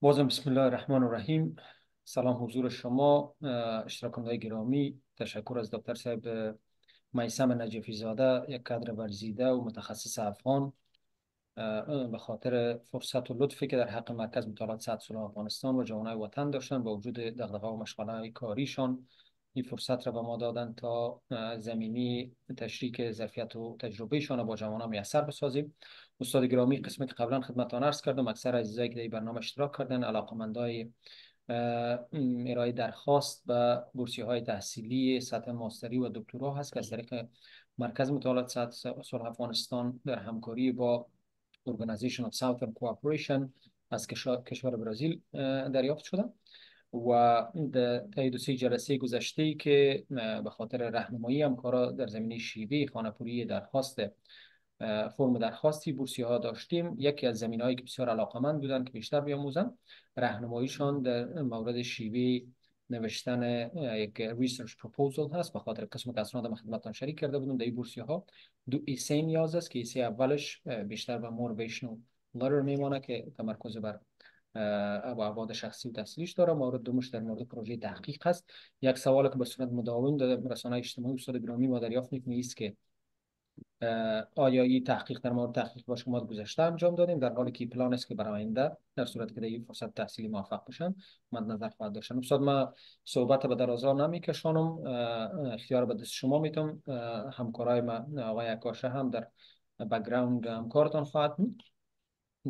بازم بسم الله الرحمن الرحیم. سلام حضور شما اشتراکنده گرامی. تشکر از دکتر صاحب میسم نجفی زاده یک کادر ورزیده و متخصص افغان. به خاطر فرصت و لطفی که در حق مرکز مطالعات صد سال افغانستان و جوانای وطن داشتن با وجود دغدغه و مشغله کاریشان این فرصت را به ما دادن تا زمینی تشریک ظرفیت و تجربهشان با جوانان میسر بسازیم. استاد گرامی که قبلا خدمتان عرض کردم. اکثر عزیزایی که در برنامه اشتراک کردن علاقمندای ارائه درخواست و بورسی های تحصیلی سطح ماستری و دکترا هست که از طریق مرکز مطالعات سطح افغانستان در همکاری با Organization of Southern Cooperation از کشور برزیل دریافت شدن و در دو سه جلسه گذشته که به خاطر راهنمایی همکارا در زمینه شیوه خانه‌پوری درخواست فرم درخواستی بورسی ها داشتیم. یکی از زمینه هایی که بسیار علاقمند بودن که بیشتر بیاموزن راهنماییشان در مورد شیوه نوشتن یک research proposal هست. به خاطر قسم که اسناد خدمتتان شریک کرده بودم. در این بورسی ها دو essay نیاز است که essay اولش بیشتر به motivational letter میمانه که تمرکز بر ابعاد شخصی و تحصیلیش داره. مورد دومش در مورد پروژه تحقیق هست. یک سوال که به صورت مداوم در رسانه اجتماعی استاد گرامی ما دریافت می‌کنیم است که آیا این تحقیق در مورد تحقیق با شما گذشته انجام دادیم. در حالی که پلان است که برای آینده در صورت که در این فرصت تحصیلی موفق باشن مد نظر خواهد داشتن استاد ما صحبت به درازا نمیکشانم. اختیار به دست شما می‌تونم همکارای ما آقای اکاشه هم در background همکارتان خواهد بود.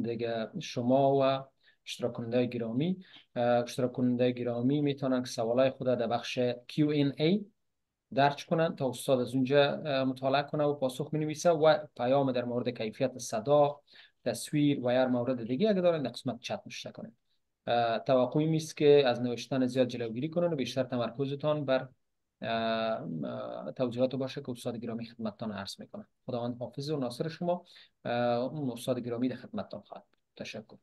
دیگه شما و اشتراک کننده گرامی اشتراک کننده گرامی می‌تونن که سوالای خود در بخش Q&A درج کنن تا استاد از اونجا مطالعه کنه و پاسخ می نویسه و پیام در مورد کیفیت صدا تصویر و هر مورد دیگه اگه دارن در قسمت چت نشته کنن. توقعی میست که از نوشتن زیاد جلوگیری کنن و بیشتر تمرکزتان بر توضیحات باشه که استاد گرامی خدمتتان عرض می‌کنه خداوند حافظ و ناصر شما اون استاد گرامی در خدمتتان خواهد تشکر.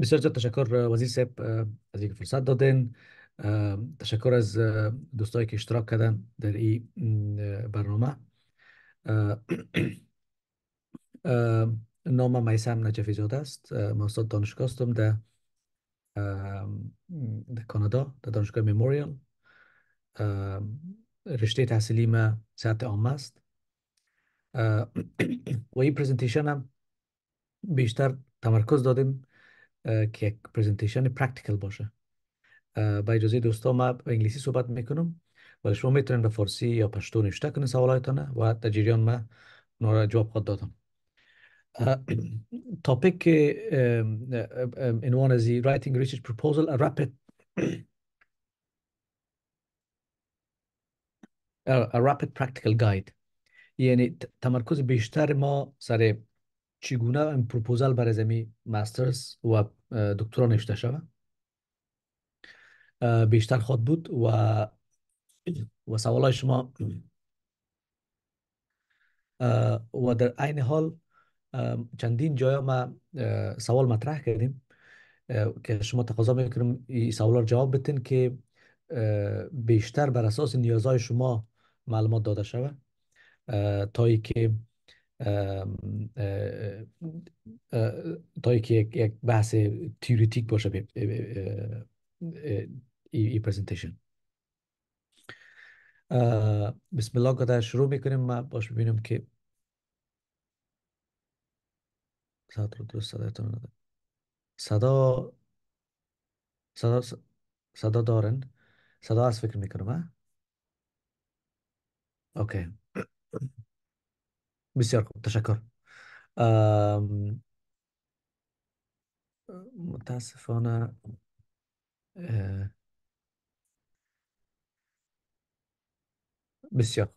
بسیار تشکر وزیر صاحب از اینکه فرصت دادین. تشکر از دوستایی که اشتراک کردن در این برنامه. نام میسم نجفی زاده است. ما استاد دانشگاه هستم در در کانادا در دانشگاه میموریال رشته تحصیلی ما صحت عامه است. و این presentation هم بیشتر تمرکز دادیم که یک presentation practical باشه. با اجازه دوستا ما به انگلیسی صحبت می‌کنم. ولی شما می‌تونید به فارسی یا پشتو نوشته کنید سوالاتتان و در جریان ما نورا جواب خواد دادم. topic عنوان از writing research proposal a rapid a rapid practical guide. یعنی تمرکز بیشتر ما سر چگونه این پروپوزال برای زمین ماسترز و دکترا نوشته شود. بیشتر خود بود و و سوال شما و در عین حال چندین جای ما سوال مطرح کردیم که شما تقاضا می‌کنم این سوال رو جواب بتین که بیشتر بر اساس نیازهای شما معلومات داده شود. تا ای که تا ای که یک بحث تیوریتیک باشه presentation. بسم الله का शुरू भी करें मैं बस बिनम के सात रुद्र सदा तो ना सदा सदा सदा दौरन सदा आस फिक्र में करूँ मैं أوكي بسيار تشكر أم... متاسف أنا أه... بسیار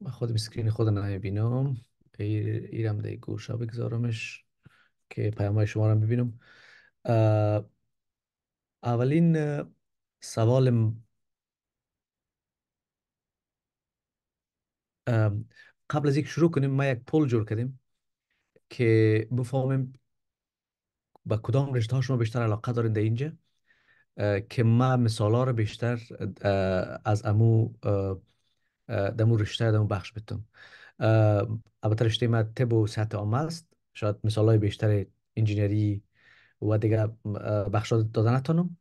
من خود سکرین خود نمی‌بینم. ایرم در گوشا بگذارمش که پیام های شما رو ببینم اولین سوال قبل از یک شروع کنیم ما یک پول جور کردیم که بفهمیم به کدام رشته ها شما بیشتر علاقه دارین در اینجا؟ که ما مثال ها رو بیشتر از امو دمو رشته دمو بخش بتون. البته رشته ما تب و سطح عامه است. شاید مثال های بیشتر انجینری و دیگه بخش داده نتانم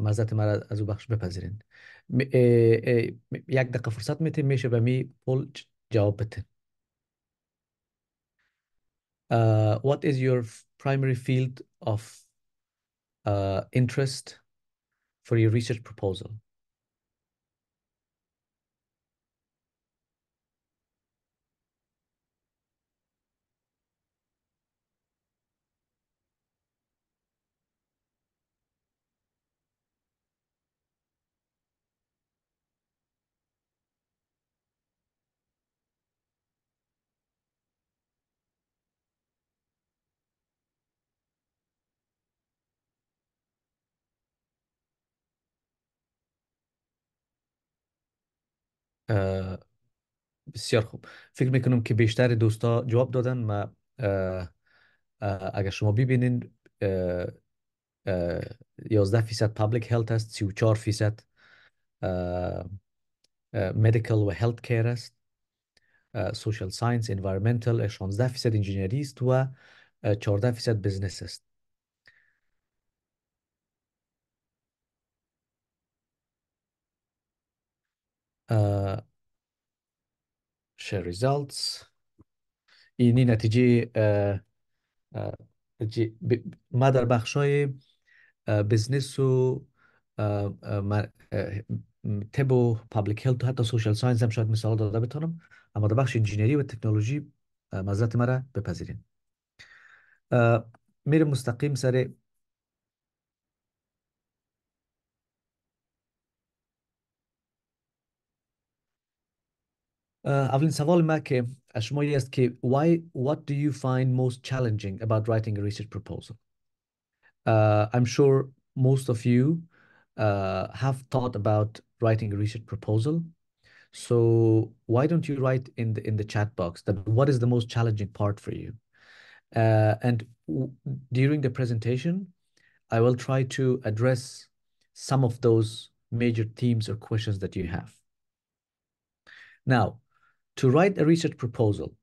مزد مرا از او بخش بپذیرین. یک دقیقه فرصت میتیم میشه به می پول جواب بتین Uh, what is your primary field of uh, interest for your research proposal? بسیار خوب. فکر می‌کنم که بیشتر دوستا جواب دادن ما اگر شما ببینین 11 فیصد public health است 34 فیصد medical و health care است social science environmental 16 فیصد انجینری است و 14 فیصد business است. Share results. اینی نتیجه ما در بخش های business و طب و public health و حتی social science هم شاید مثال داده بتونم اما در بخش انجینری و تکنولوژی معذرت مرا بپذیرین میره مستقیم سر Uh, Avlin Savolmake, Ashmoyeske, why, what do you find most challenging about writing a research proposal? Uh, I'm sure most of you uh, have thought about writing a research proposal. So why don't you write in the in the chat box that what is the most challenging part for you? Uh, and during the presentation, I will try to address some of those major themes or questions that you have. Now, to write a research proposal.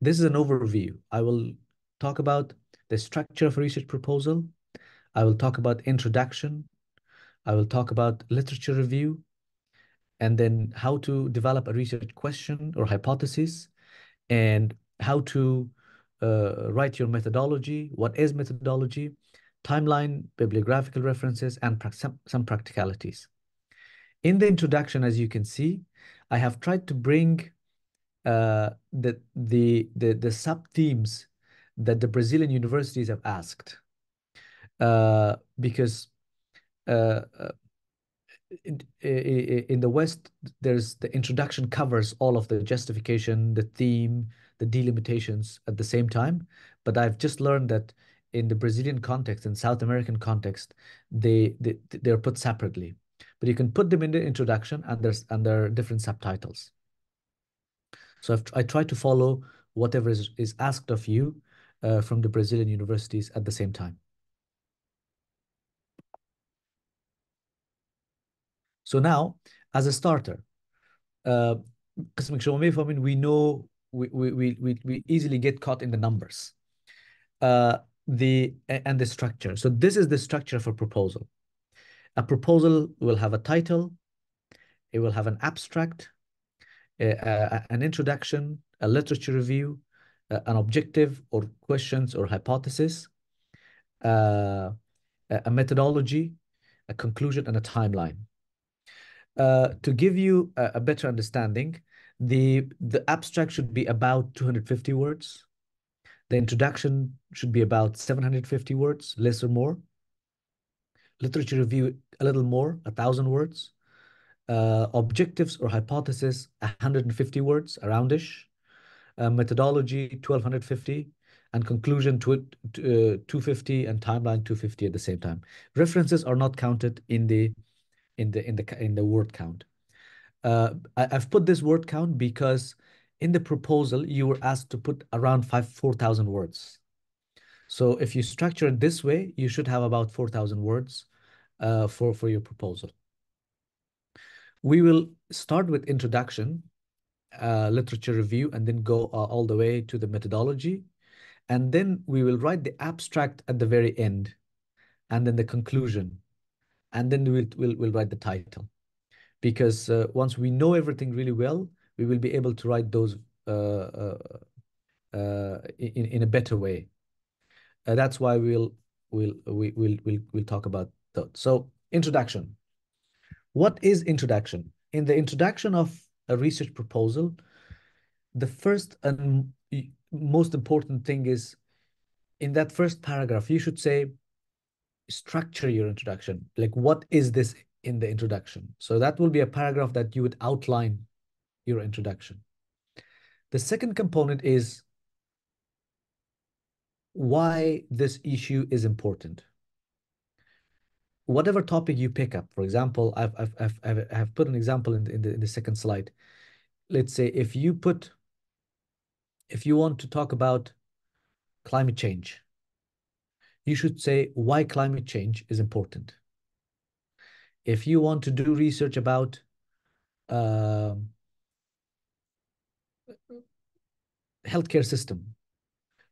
This is an overview. I will talk about the structure of a research proposal. I will talk about introduction. I will talk about literature review and then how to develop a research question or hypothesis and how to uh, write your methodology, what is methodology, timeline, bibliographical references, and some practicalities. In the introduction, as you can see, I have tried to bring uh, the, the, the, the sub-themes that the Brazilian universities have asked. Uh, because uh, uh in, in, the West, there's the introduction covers all of the justification, the theme, the delimitations at the same time. But I've just learned that in the Brazilian context and South American context, they, they they're put separately you can put them in the introduction and there's and there are different subtitles. So I've, I try to follow whatever is, is asked of you uh, from the Brazilian universities at the same time. So now, as a starter, uh, we know we, we, we, we easily get caught in the numbers uh, the and the structure. So this is the structure of a proposal. A proposal will have a title, it will have an abstract, an introduction, a literature review, an objective or questions or hypothesis, uh, a methodology, a conclusion, and a timeline. Uh, to give you a, a, better understanding, the, the abstract should be about 250 words. The introduction should be about 750 words, less or more literature review a little more, a thousand words. Uh, objectives or hypothesis, 150 words, aroundish. Uh, methodology, 1250. And conclusion, to, uh, 250 and timeline 250 at the same time. References are not counted in the in the in the in the word count. Uh, I, have put this word count because in the proposal you were asked to put around five four thousand words. So if you structure it this way, you should have about 4,000 words uh, for, for your proposal. we will start with introduction, uh, literature review, and then go uh, all the way to the methodology. And then we will write the abstract at the very end, and then the conclusion. And then we'll, we'll, we'll write the title. Because uh, once we know everything really well, we will be able to write those uh, uh, in, in a better way. Uh, that's why we'll, we'll, we, will we'll, we'll talk about that. So introduction. What is introduction? In the introduction of a research proposal, the first and most important thing is in that first paragraph, you should say, structure your introduction. Like, what is this in the introduction? So that will be a paragraph that you would outline your introduction. The second component is why this issue is important whatever topic you pick up, for example, I've, I've, I've, I've put an example in the, in the, in the second slide. Let's say if you put, if you want to talk about climate change, you should say why climate change is important. If you want to do research about uh, healthcare system,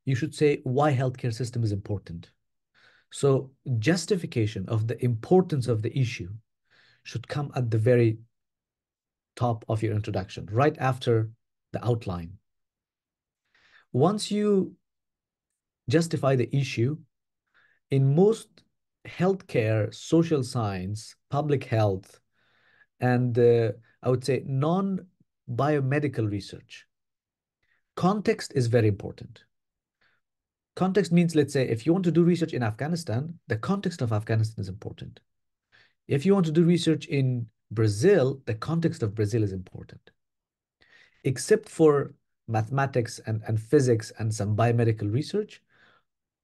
you should say why healthcare system is important. So justification of the importance of the issue should come at the very top of your introduction, right after the outline. Once you justify the issue, in most healthcare, social science, public health, and uh, I would say non-biomedical research, context is very important. Context means, let's say, if you want to do research in Afghanistan, the context of Afghanistan is important. If you want to do research in Brazil, the context of Brazil is important. Except for mathematics and, and physics and some biomedical research,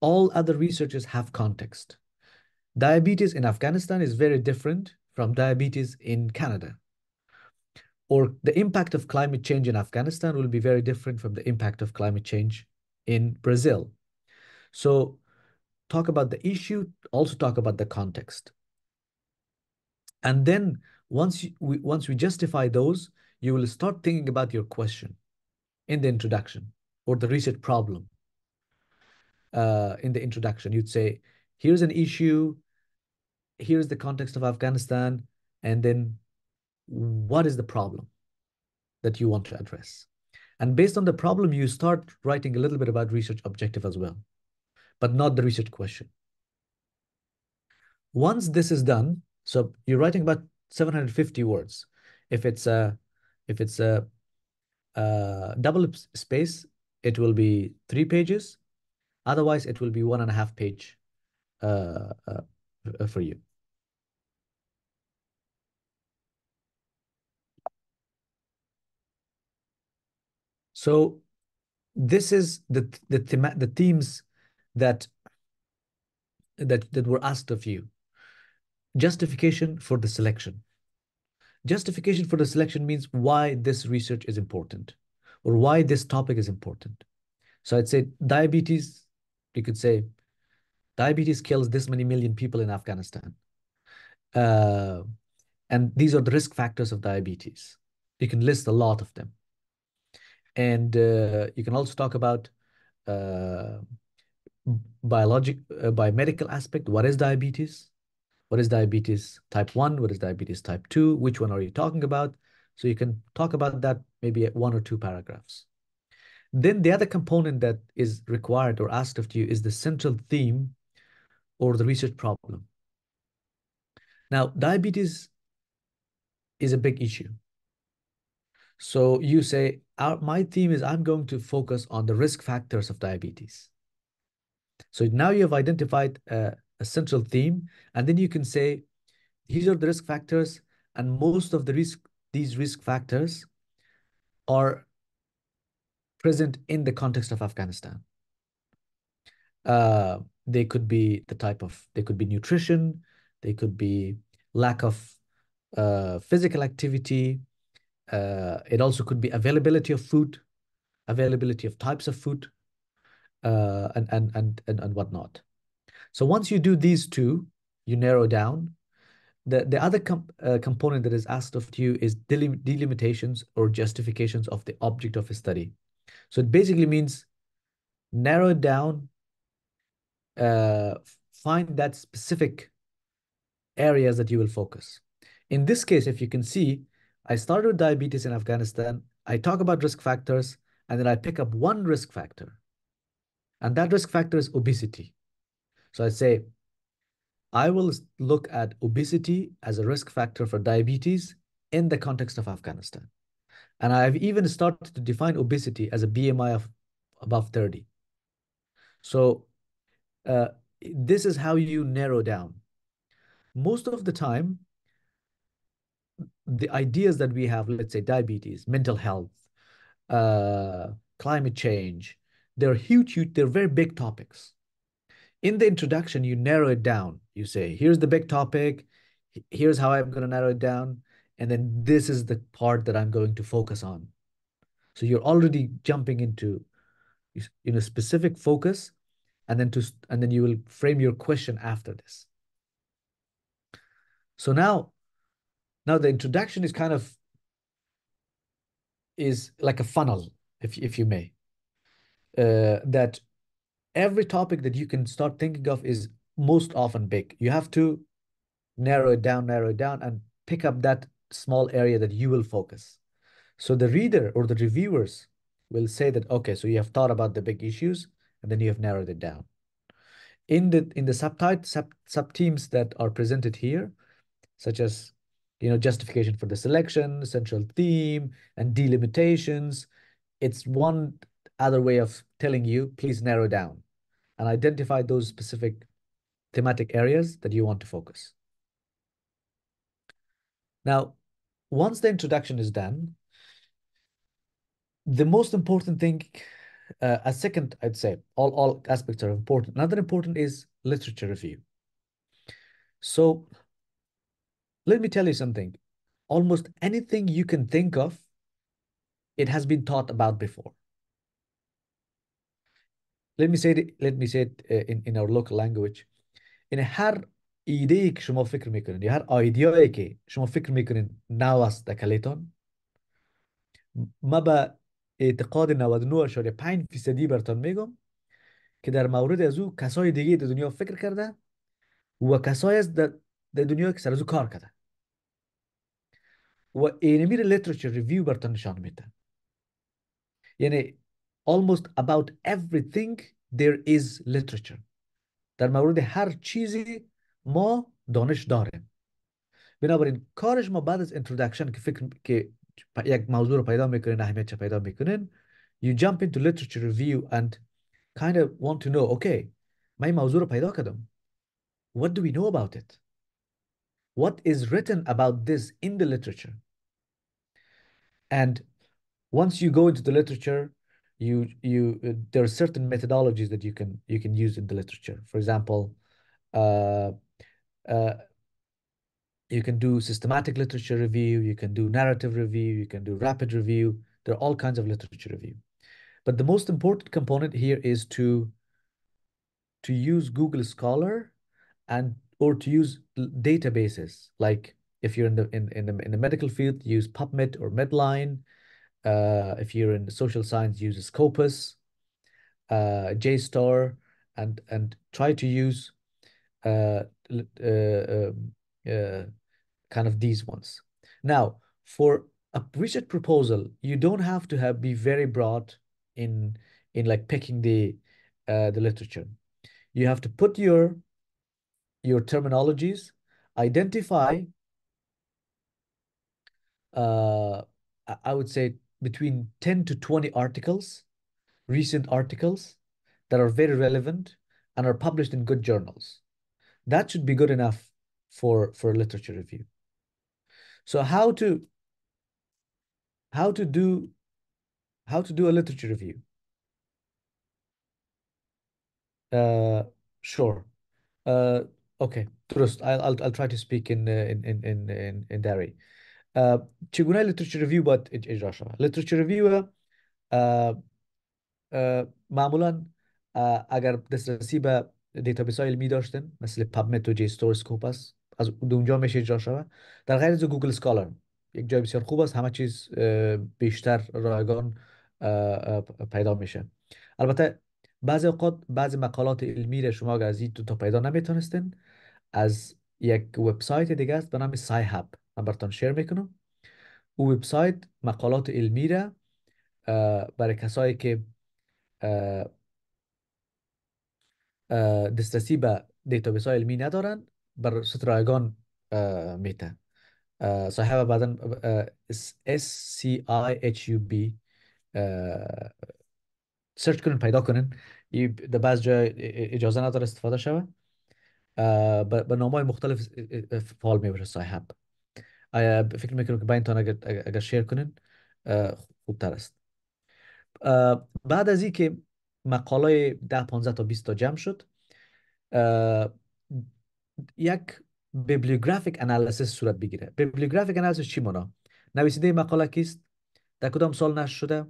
all other researchers have context. Diabetes in Afghanistan is very different from diabetes in Canada. Or the impact of climate change in Afghanistan will be very different from the impact of climate change in Brazil. So talk about the issue, also talk about the context. And then once you, we, once we justify those, you will start thinking about your question in the introduction or the research problem uh, in the introduction. You'd say, here's an issue, here's the context of Afghanistan, and then what is the problem that you want to address? And based on the problem, you start writing a little bit about research objective as well but not the research question. Once this is done, so you're writing about 750 words. If it's a, if it's a, a double space, it will be three pages. Otherwise, it will be one and a half page uh, uh, for you. So this is the the the themes that that that were asked of you. Justification for the selection. Justification for the selection means why this research is important or why this topic is important. So I'd say diabetes, you could say diabetes kills this many million people in Afghanistan. Uh, and these are the risk factors of diabetes. You can list a lot of them. And uh, you can also talk about uh, biologic uh, biomedical aspect what is diabetes? What is diabetes type 1 what is diabetes type 2 which one are you talking about? So you can talk about that maybe at one or two paragraphs. Then the other component that is required or asked of you is the central theme or the research problem. Now diabetes is a big issue. So you say our, my theme is i'm going to focus on the risk factors of diabetes so now you have identified a, a central theme, and then you can say, these are the risk factors, and most of the risk, these risk factors are present in the context of Afghanistan. Uh, they could be the type of, they could be nutrition, they could be lack of uh, physical activity. Uh, it also could be availability of food, availability of types of food, uh, and, and, and, and, and whatnot. So once you do these two, you narrow down. the, the other com uh, component that is asked of you is delim delimitations or justifications of the object of a study. So it basically means narrow down, uh, find that specific areas that you will focus. In this case, if you can see, I started with diabetes in Afghanistan. I talk about risk factors, and then I pick up one risk factor. And that risk factor is obesity. So I say, I will look at obesity as a risk factor for diabetes in the context of Afghanistan. And I've even started to define obesity as a BMI of above 30. So uh, this is how you narrow down. Most of the time, the ideas that we have, let's say diabetes, mental health, uh, climate change, they're huge, huge, they're very big topics in the introduction, you narrow it down. You say, here's the big topic, here's how I'm going to narrow it down, and then this is the part that I'm going to focus on. So you're already jumping into you know specific focus, and then to and then you will frame your question after this. So now, now the introduction is kind of is like a funnel, if if you may, uh, that every topic that you can start thinking of is most often big. You have to narrow it down, narrow it down, and pick up that small area that you will focus. So the reader or the reviewers will say that, okay, so you have thought about the big issues and then you have narrowed it down. In the in the subtype sub sub teams that are presented here, such as you know justification for the selection, central theme, and delimitations, it's one other way of telling you please narrow down and identify those specific thematic areas that you want to focus. Now, once the introduction is done, the most important thing, uh, a second, I'd say, all, all aspects are important. Another important is literature review. So let me tell you something. Almost anything you can think of, it has been taught about before let me say it, let me say it uh, in, in our local language. این هر ایده ای که شما فکر می‌کنین یا هر idea یی که شما فکر می‌کنین نو است در ما به اعتقاد 99.5 فیصدی برتان میگم که در مورد از او کسای دیگه در دنیا فکر کرده و کسای از در دنیا که سر از او کار کرده و اینمی literature review برتان نشان میده یعنی almost about everything there is literature در مورد هر چیزی ما دانش داریم بنابراین کارش ما بعد از introduction که فکر که یک موضوع رو پیدا میکنین اهمیت پیدا میکنین you jump into literature review and kind of want to know okay من این موضوع رو پیدا کردم what do we know about it what is written about this in the literature and once you go into the literature you you uh, there are certain methodologies that you can you can use in the literature. For example, uh, uh, you can do systematic literature review, you can do narrative review, you can do rapid review. There are all kinds of literature review. But the most important component here is to to use Google Scholar and or to use databases like if you're in the in, in the in the medical field, use PubMed or Medline. Uh, if you're in social science, use Scopus, uh, JSTOR, and and try to use uh, uh, um, uh, kind of these ones. Now, for a research proposal, you don't have to have be very broad in in like picking the uh, the literature. You have to put your your terminologies, identify. Uh, I would say between 10 to 20 articles, recent articles that are very relevant and are published in good journals. That should be good enough for, for a literature review. So how to how to do how to do a literature review? Uh, sure. Uh, okay. Trust. I'll, I'll I'll try to speak in uh, in in in in, in Dari. چگونه literature review باید اجرا شود؟ literature review معمولا اگر دسترسی به database های علمی داشتن مثل PubMed و JSTOR Scopus از اونجا میشه اجرا شوه در غیر از Google Scholar یک جای بسیار خوب است همه چیز بیشتر رایگان پیدا میشه. البته بعضی اوقات بعضی مقالات علمی را شما اگر از این تا پیدا نمی‌تونستین از یک وبسایت دیگه است به نام سای هب من براتون شیر می‌کنم او وبسایت مقالات علمی را برای کسایی که دسترسی به دیتابیس های علمی ندارن بر صورت رایگان میته. صاحب بعدا B سرچ کنین پیدا کنین در بعض جای اجازه نداره استفاده شوه. به نام های مختلف فعال می باشه صاحب فکر می‌کنم که باینتان اگر, اگر شیر کنین خوبتر است. بعد از این که مقاله 10 15 تا 20 تا جمع شد یک بیبلیوگرافیک انالیسیس صورت بگیره. بیبلیوگرافیک انالیسیس چی مانا نویسنده مقاله کیست؟ در کدام سال نشر شده؟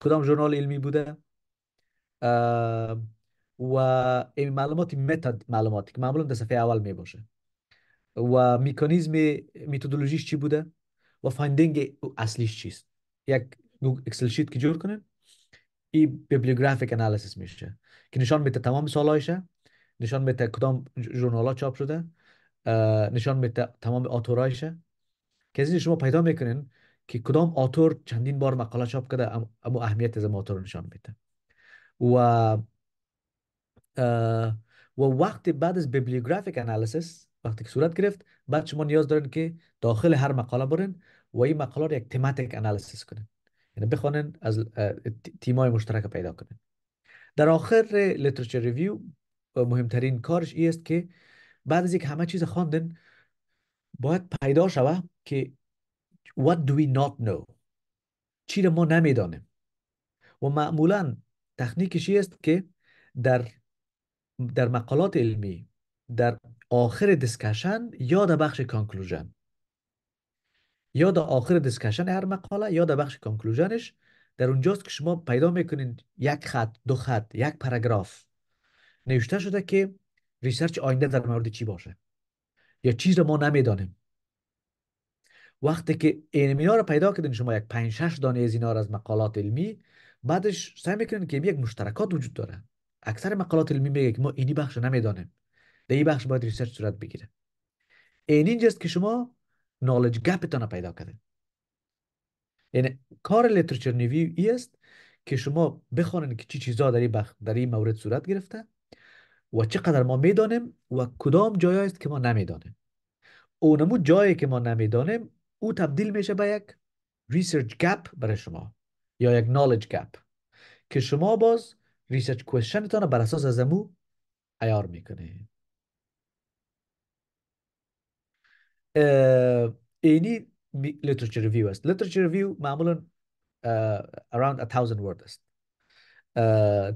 کدام ژورنال علمی بوده؟ و این معلومات متد معلوماتی که معمولا در صفحه اول می باشه و میکانیزم میتودولوژیش چی بوده؟ و finding اصلیش چیست؟ یک Excel sheet که جور کنین این bibliographic analysis میشه که نشان میده تمام سالایشه نشان میده کدام ژورنال چاپ شده نشان میده تمام author ایشه. که شما پیدا می‌کنین که کدام author چندین بار مقاله چاپ کرده اما اهمیت از author نشان میده. و و وقتی بعد از bibliographic analysis وقتی که صورت گرفت بعد شما نیاز دارین که داخل هر مقاله برین و این مقاله رو یک thematic analysis کنین. یعنی بخونین از تیمای مشترک پیدا کنین. در آخر literature review مهمترین کارش ای است که بعد از یک همه چیز خواندن باید پیدا شوه که what do we not know چی رو ما نمی‌دانیم. و معمولا تکنیکش است که در در مقالات علمی در آخر discussion یا در بخش conclusion یا در آخر discussion هر مقاله یا در بخش conclusion ش در اونجاست که شما پیدا می‌کنین یک خط دو خط یک پاراگراف نوشته شده که research آینده در مورد چی باشه؟ یا چیز رو ما نمی‌دانیم. وقتی که اینمینا رو پیدا کردین شما یک 5 6 دانه از اینا از مقالات علمی بعدش سعی می‌کنین که یک مشترکات وجود داره. اکثر مقالات علمی میگه که ما اینی بخش نمی‌دانیم. در این بخش باید research صورت بگیره. این اینجاست که شما knowledge gap تان پیدا کردین. یعنی کار literature review ای است که شما بخوانید که چی چیزا در این بخش در این مورد صورت گرفته و چقدر ما می‌دانیم و کدام جایی است که ما نمی‌دانیم. اونمو جایی که ما نمی‌دانیم او تبدیل میشه به یک research gap برای شما یا یک knowledge gap که شما باز research question تان بر اساس از امو عیار می‌کنه اینی literature review است literature review معمولا a thousand word است.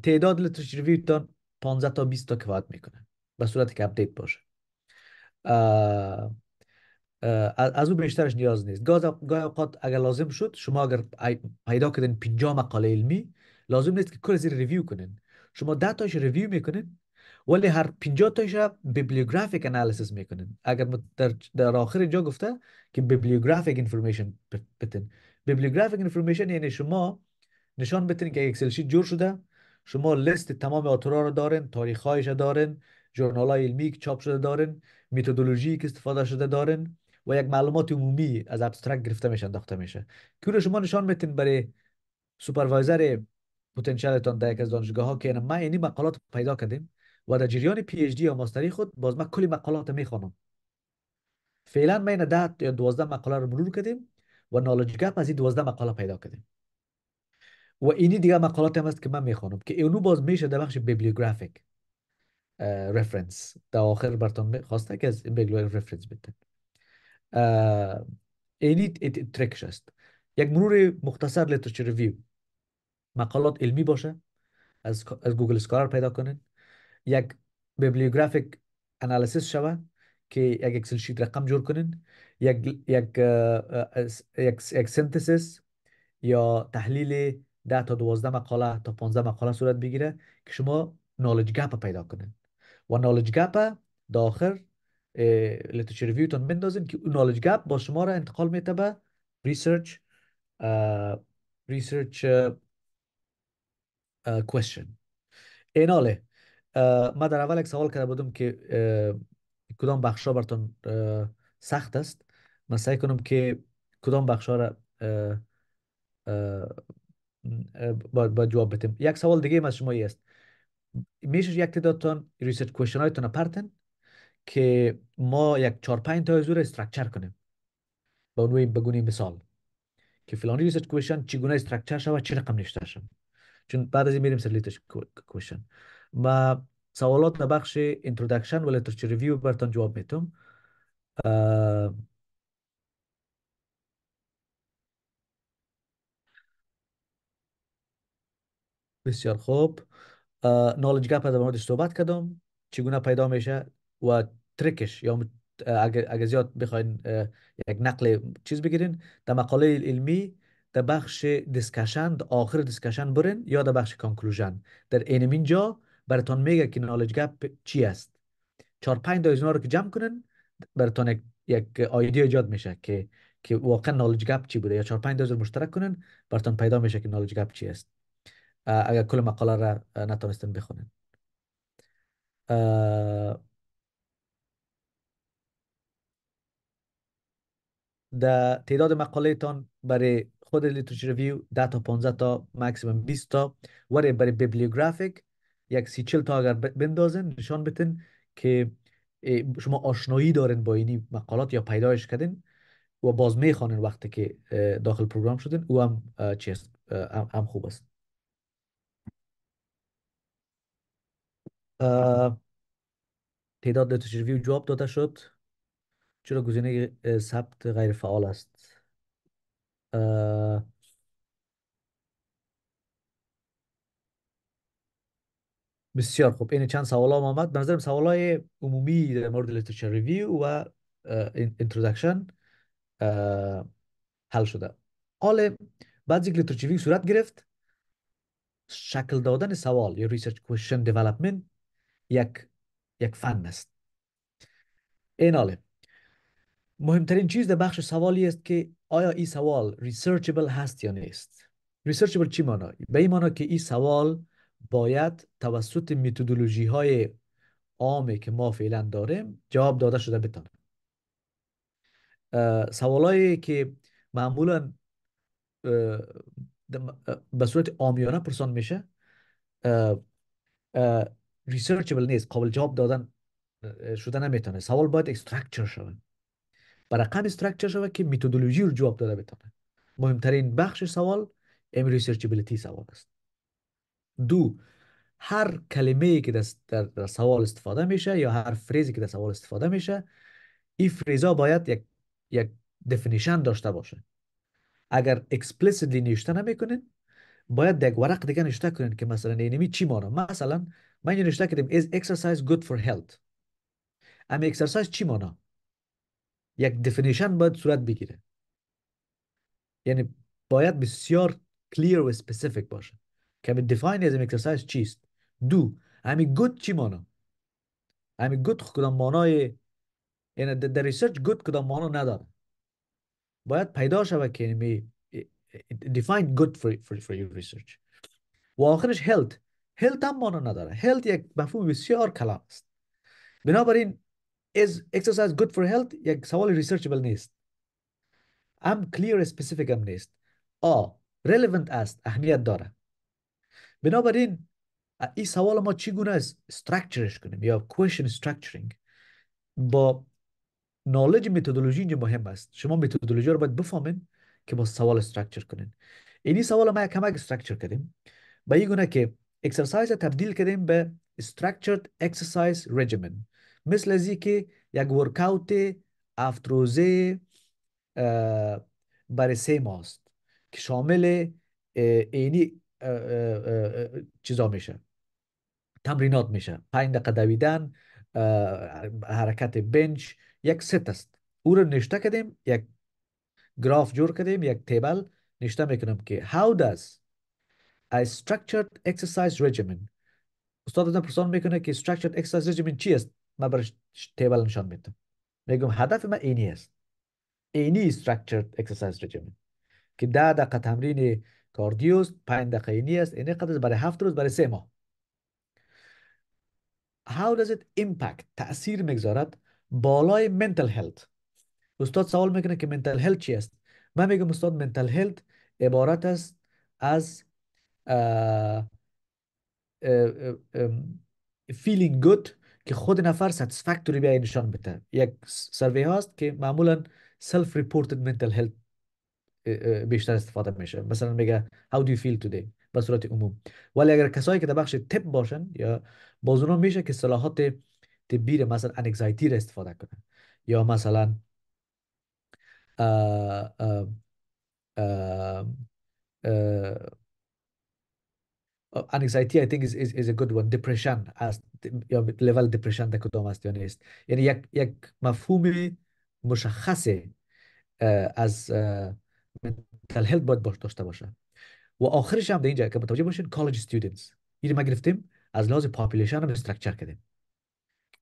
تعداد literature review تان 15 تا 20 تا کفایت می‌کنه. به صورتی که update باشه. از او بیشترش نیاز نیست. گاهی اوقات اگر لازم شد شما اگر پیدا کردین 50 مقاله علمی لازم نیست که کل زیر review کنین. شما 10 تاش review می‌کنین ولی هر 50 تاش bibliographic analysis می‌کنین اگر در, در آخر اینجا گفته که bibliographic information بتن. bibliographic information یعنی شما نشان بتین که Excel sheet جور شده. شما لیست تمام author ا رو دارین تاریخ هایش دارین journal های علمی چاپ شده دارین متدولوژی که استفاده شده دارین و یک معلومات عمومی از abstract گرفته میشه انداخته میشه. که شما نشان میتین برای supervisor potential تان در یک از دانشگاه ها که ما اینی مقالات پیدا کردیم. و در جریان PhD یا ماستری خود باز ما کلی مقالات می‌خوانم. فعلا ما این ده یا 12 مقاله رو مرور کردیم و knowledge gap از این 12 مقاله پیدا کردیم. و اینی دیگه مقالات هم است که من می‌خوانم که اونو باز میشه در بخش bibliographic reference در آخر براتون خواسته که از bibliographic reference بده اینی ترکش است. یک مرور مختصر literature review مقالات علمی باشه. از Google Scholar پیدا کنین. یک bibliographic analysis شوه که یک Excel sheet رقم جور کنین یک یک یک synthesis یا تحلیل 10 تا 12 مقاله تا 15 مقاله صورت بگیره که شما knowledge gap پیدا کنین. و knowledge gap داخل literature review تون بندازین که knowledge gap با شما را انتقال میته به research research question ایناله ما در اول یک سوال کرده بودم که کدام بخشا براتون سخت است؟ من سعی کنم که کدام بخشا را با, جواب بدم یک سوال دیگه از شما است. میشه یک تعدادتان research question هایتون پرتن که ما یک چهار پنج تا زور structure کنیم. با اونوی به گونه مثال. که فلانی research question چگونه structure شود چه رقم نشته شد چون بعد از این میریم سر question ما سوالات بخش introduction و literature review برتان جواب میتم بسیار خوب. knowledge gap در موردش صحبت کردم. چگونه پیدا میشه و ترکش یا اگر, زیاد بخواین یک نقل چیز بگیرین در مقاله علمی در بخش discussion در آخر discussion برین یا در بخش conclusion در این اینجا براتون میگه که knowledge gap چی است. چهار پنج تا رو که جمع کنن براتون یک idea ایجاد میشه که که واقعا knowledge gap چی بوده. یا چهار پنج تا مشترک کنن براتون پیدا میشه که knowledge gap چی است. اگر کل مقاله را نتونستن بخونن. در تعداد مقاله تان برای خود literature review 10 تا 15 تا مکسیمم 20 تا. ولی برای bibliographic یک سی چل تا اگر بندازن نشان بتن که شما آشنایی دارین با اینی مقالات یا پیدایش کردین و باز می‌خوانین وقتی که داخل پروگرام شدین او هم چیست؟ هم خوب است. تعداد review جواب داده شد. چرا گزینه ثبت غیر فعال است؟ بسیار خوب. این چند سوال هم آمد به نظرم سوال های عمومی در مورد literature review و introduction حل شده. حال بعد یک literature review صورت گرفت. شکل دادن سوال یا research question development یک یک فن است. این حاله. مهمترین چیز در بخش سوالی است که آیا این سوال researchable هست یا نیست؟ researchable چی مانا؟ به این مانا که این سوال باید توسط میتودولوژی های عامی که ما فعلا داریم جواب داده شده بتانه سوالایی که معمولا به صورت عامیانه پرسان میشه researchable نیست قابل جواب دادن شده نمی‌تونه. سوال باید structure شود. به ای رقم structure شود که میتودولوژی رو جواب داده بتونه مهمترین بخش سوال ام researchability سوال است. دو هر کلمه که در, سوال استفاده میشه یا هر phrase ی که در سوال استفاده میشه این phrase ا باید یک یک definition داشته باشه. اگر explicitly نوشته نمی‌کنین باید یک ورق دیگه نوشته کنین که مثلا اینمی چی مانه؟ مثلا من نوشته کردم is exercise good for health. اما exercise چی مانه؟ یک definition باید صورت بگیره. یعنی باید بسیار clear و specific باشه. که می define از exercise چیست؟ دو همی good چی مانا همی good کدام مانای یعنی در research good کدام مانا نداره. باید پیدا شود که می define good for, for, for your research. و آخرش health. Health هم مانا نداره. Health یک مفهوم بسیار کلان است. بنابراین is exercise good for health یک سوال researchable نیست. ام clear specific هم نیست. آ relevant است. اهمیت داره. بنابراین این سوال ما چگونه است structure ش کنیم یا question structuring با knowledge متدولوژی اینجا مهم است. شما متدولوژی رو باید بفهمین که با سوال structure کنین. اینی سوال ما کمک structure کردیم. با این گونه که exercise تبدیل کردیم به structured exercise regimen. مثل از که یک ورکاوت افتروزه برای سه ماست که شامل اینی چیزا میشه. تمرینات میشه. پنج دقیقه دویدن حرکت بنچ یک ست است. او رو نشته کردیم یک گراف جور کردیم یک تیبل نشته می‌کنم که how does a structured exercise regimen استاد پرسان می‌کنه که structured exercise regimen چی است؟ من برش تیبل نشان میدم. میگم هدف من اینی است. اینی structured exercise regimen. که ده دقیقه تمرین کاردیوست پنج دقیقه اینی است اینی قدر برای هفت روز برای سه ماه how does it impact تأثیر می‌گذارد بالای mental health? استاد سوال می‌کنه که mental health چی است من میگم استاد mental health عبارت است از feeling good که خود نفر satisfactory بیای نشان بده. یک سروی هاست که معمولا self reported mental health بیشتر استفاده میشه. مثلا میگه how do you feel today? به صورت عموم. ولی اگر کسایی که در بخش تپ باشن یا بازونا میشه که صلاحات تبیر مثلا انگزایتی را استفاده کنن. یا مثلا anxiety I think is, is, is a good one. Depression از یا level depression در کدام است یا نیست. یعنی یک, یک مفهوم مشخص از mental health باید داشته باشه و آخرش هم در اینجا که متوجه باشین college students. این ما گرفتیم از لحاظ population هم structure کردیم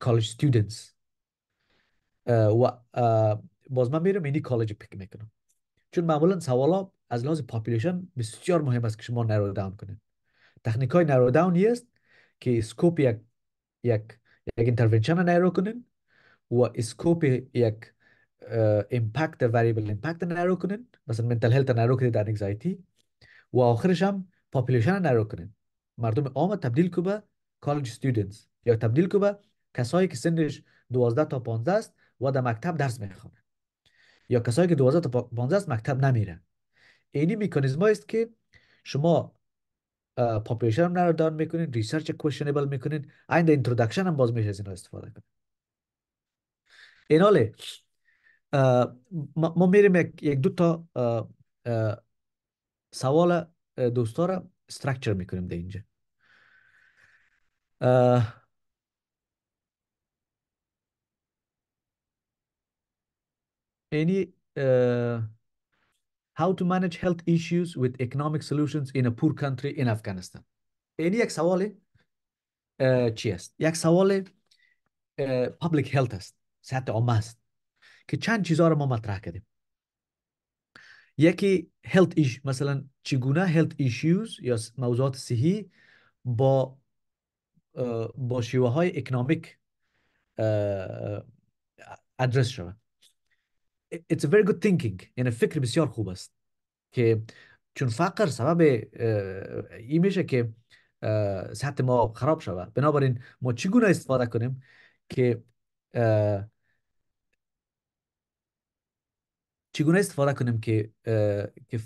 college students. و باز من میرم اینی college pick می‌کنم چون معمولا سوالا از لحاظ population بسیار مهم است که شما narrow down کنید تکنیک های narrow down است که scope یک یک یک intervention narrow کنین و scope یک impact variable impact narrow کنین مثلا mental health narrow کنید در anxiety و آخرش هم population narrow کنین مردم عام تبدیل کو به college students یا تبدیل کو به کسایی که سنش 12 تا 15 است و در مکتب درس می‌خوانه یا کسایی که 12 تا 15 است مکتب نمیره اینی میکانیزم است که شما population هم narrow down می‌کنین research questionable می‌کنین. این introduction هم باز میشه از اینا استفاده کنین. این حاله ما میریم یک دو تا سوال دوستا را استرکچر می‌کنیم در اینجا any uh, how to manage health issues with economic solutions in a poor country in Afghanistan اینی یک سوال چی است یک سوال public health است صحت عامه است که چند چیزها رو ما مطرح کردیم. یکی health ایش مثلا چگونه health issues یا موضوعات صحی با با شیوه های اکنامیک ادرس شود. It's a very good thinking. یعنی فکر بسیار خوب است که چون فقر سبب این میشه که صحت ما خراب شود. بنابراین ما چگونه استفاده کنیم که چگونه استفاده کنیم که که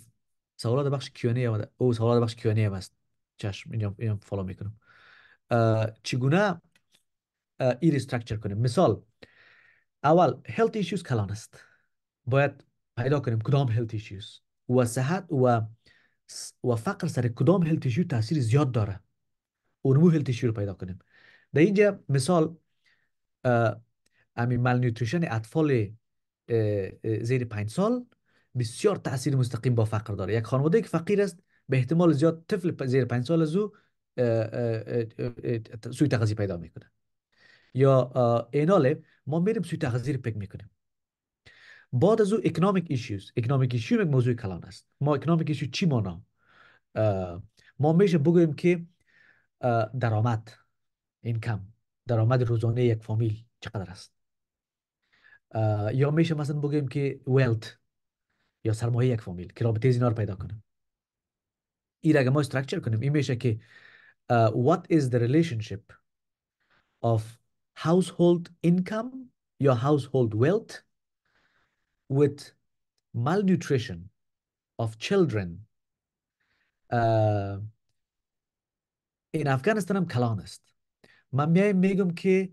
سوالات بخش Q&A آمده او سوالات بخش Q&A هم است چشم اینجا اینجا follow می‌کنم. چگونه ای restructure کنیم؟ مثال اول health issues کلان است. باید پیدا کنیم کدام health issues و صحت و و فقر سر کدام health issue تاثیر زیاد داره. اونمو هلت ایشو رو پیدا کنیم. در اینجا مثال امی مال نیوتریشن اطفال زیر پنج سال بسیار تاثیر مستقیم با فقر داره یک خانواده که فقیر است به احتمال زیاد طفل زیر پنج سال از او سوی تغذیه پیدا می‌کنه. یا ایناله ما میریم سوی تغذیه پک می‌کنیم. بعد از او اکنامیک ایشوز اکنامیک ایشو یک موضوع کلان است. ما اکنامیک ایشو چی مانا؟ ما میشه بگویم که درآمد اینکم درآمد روزانه یک فامیل چقدر است؟ یا میشه مثلا بگیم که ویلت یا سرمایه یک فامیل که رابطه اینا رو پیدا کنیم این اگه ما استرکچر کنیم این میشه که what is the relationship of household income یا household wealth with malnutrition of children? uh, افغانستان هم کلان است. من میایم میگم که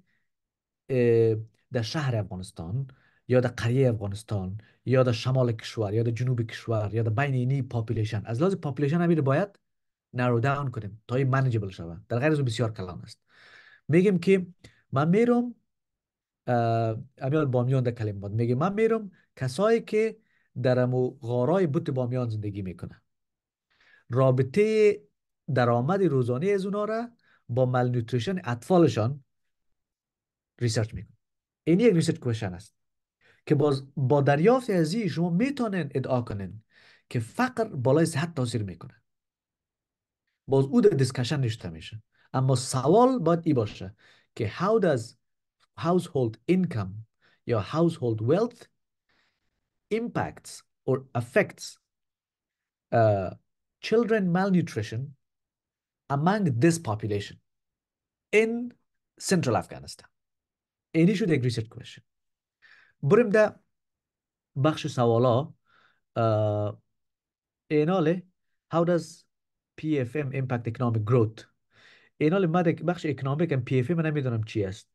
در شهر افغانستان یا در قریه افغانستان یا در شمال کشور یا در جنوب کشور یا در بین اینی population از لحاظ population همین باید narrow down کنیم تا این manageable شود. در غیر از بسیار کلان است. میگیم که من میرم امیال بامیان در بود میگه من میرم کسایی که در امو غارای بوت بامیان زندگی می‌کنه رابطه درآمد روزانه از اونا را با مال اطفالشان research می‌کنه این یک research question است که باز با دریافت از شما می‌تونن ادعا کنین که فقر بالای صحت تاثیر می‌کنه. باز او در discussion نشته میشه. اما سوال باید ای باشه که how does household income یا household wealth impacts or affects uh, children malnutrition among this population in central Afghanistan? اینی شد یک ریسرچ کوشن بریم در بخش سوالا ایناله how does PFM impact economic growth? ایناله ما بخش اکنامیک ام PFM من نمی‌دونم چی است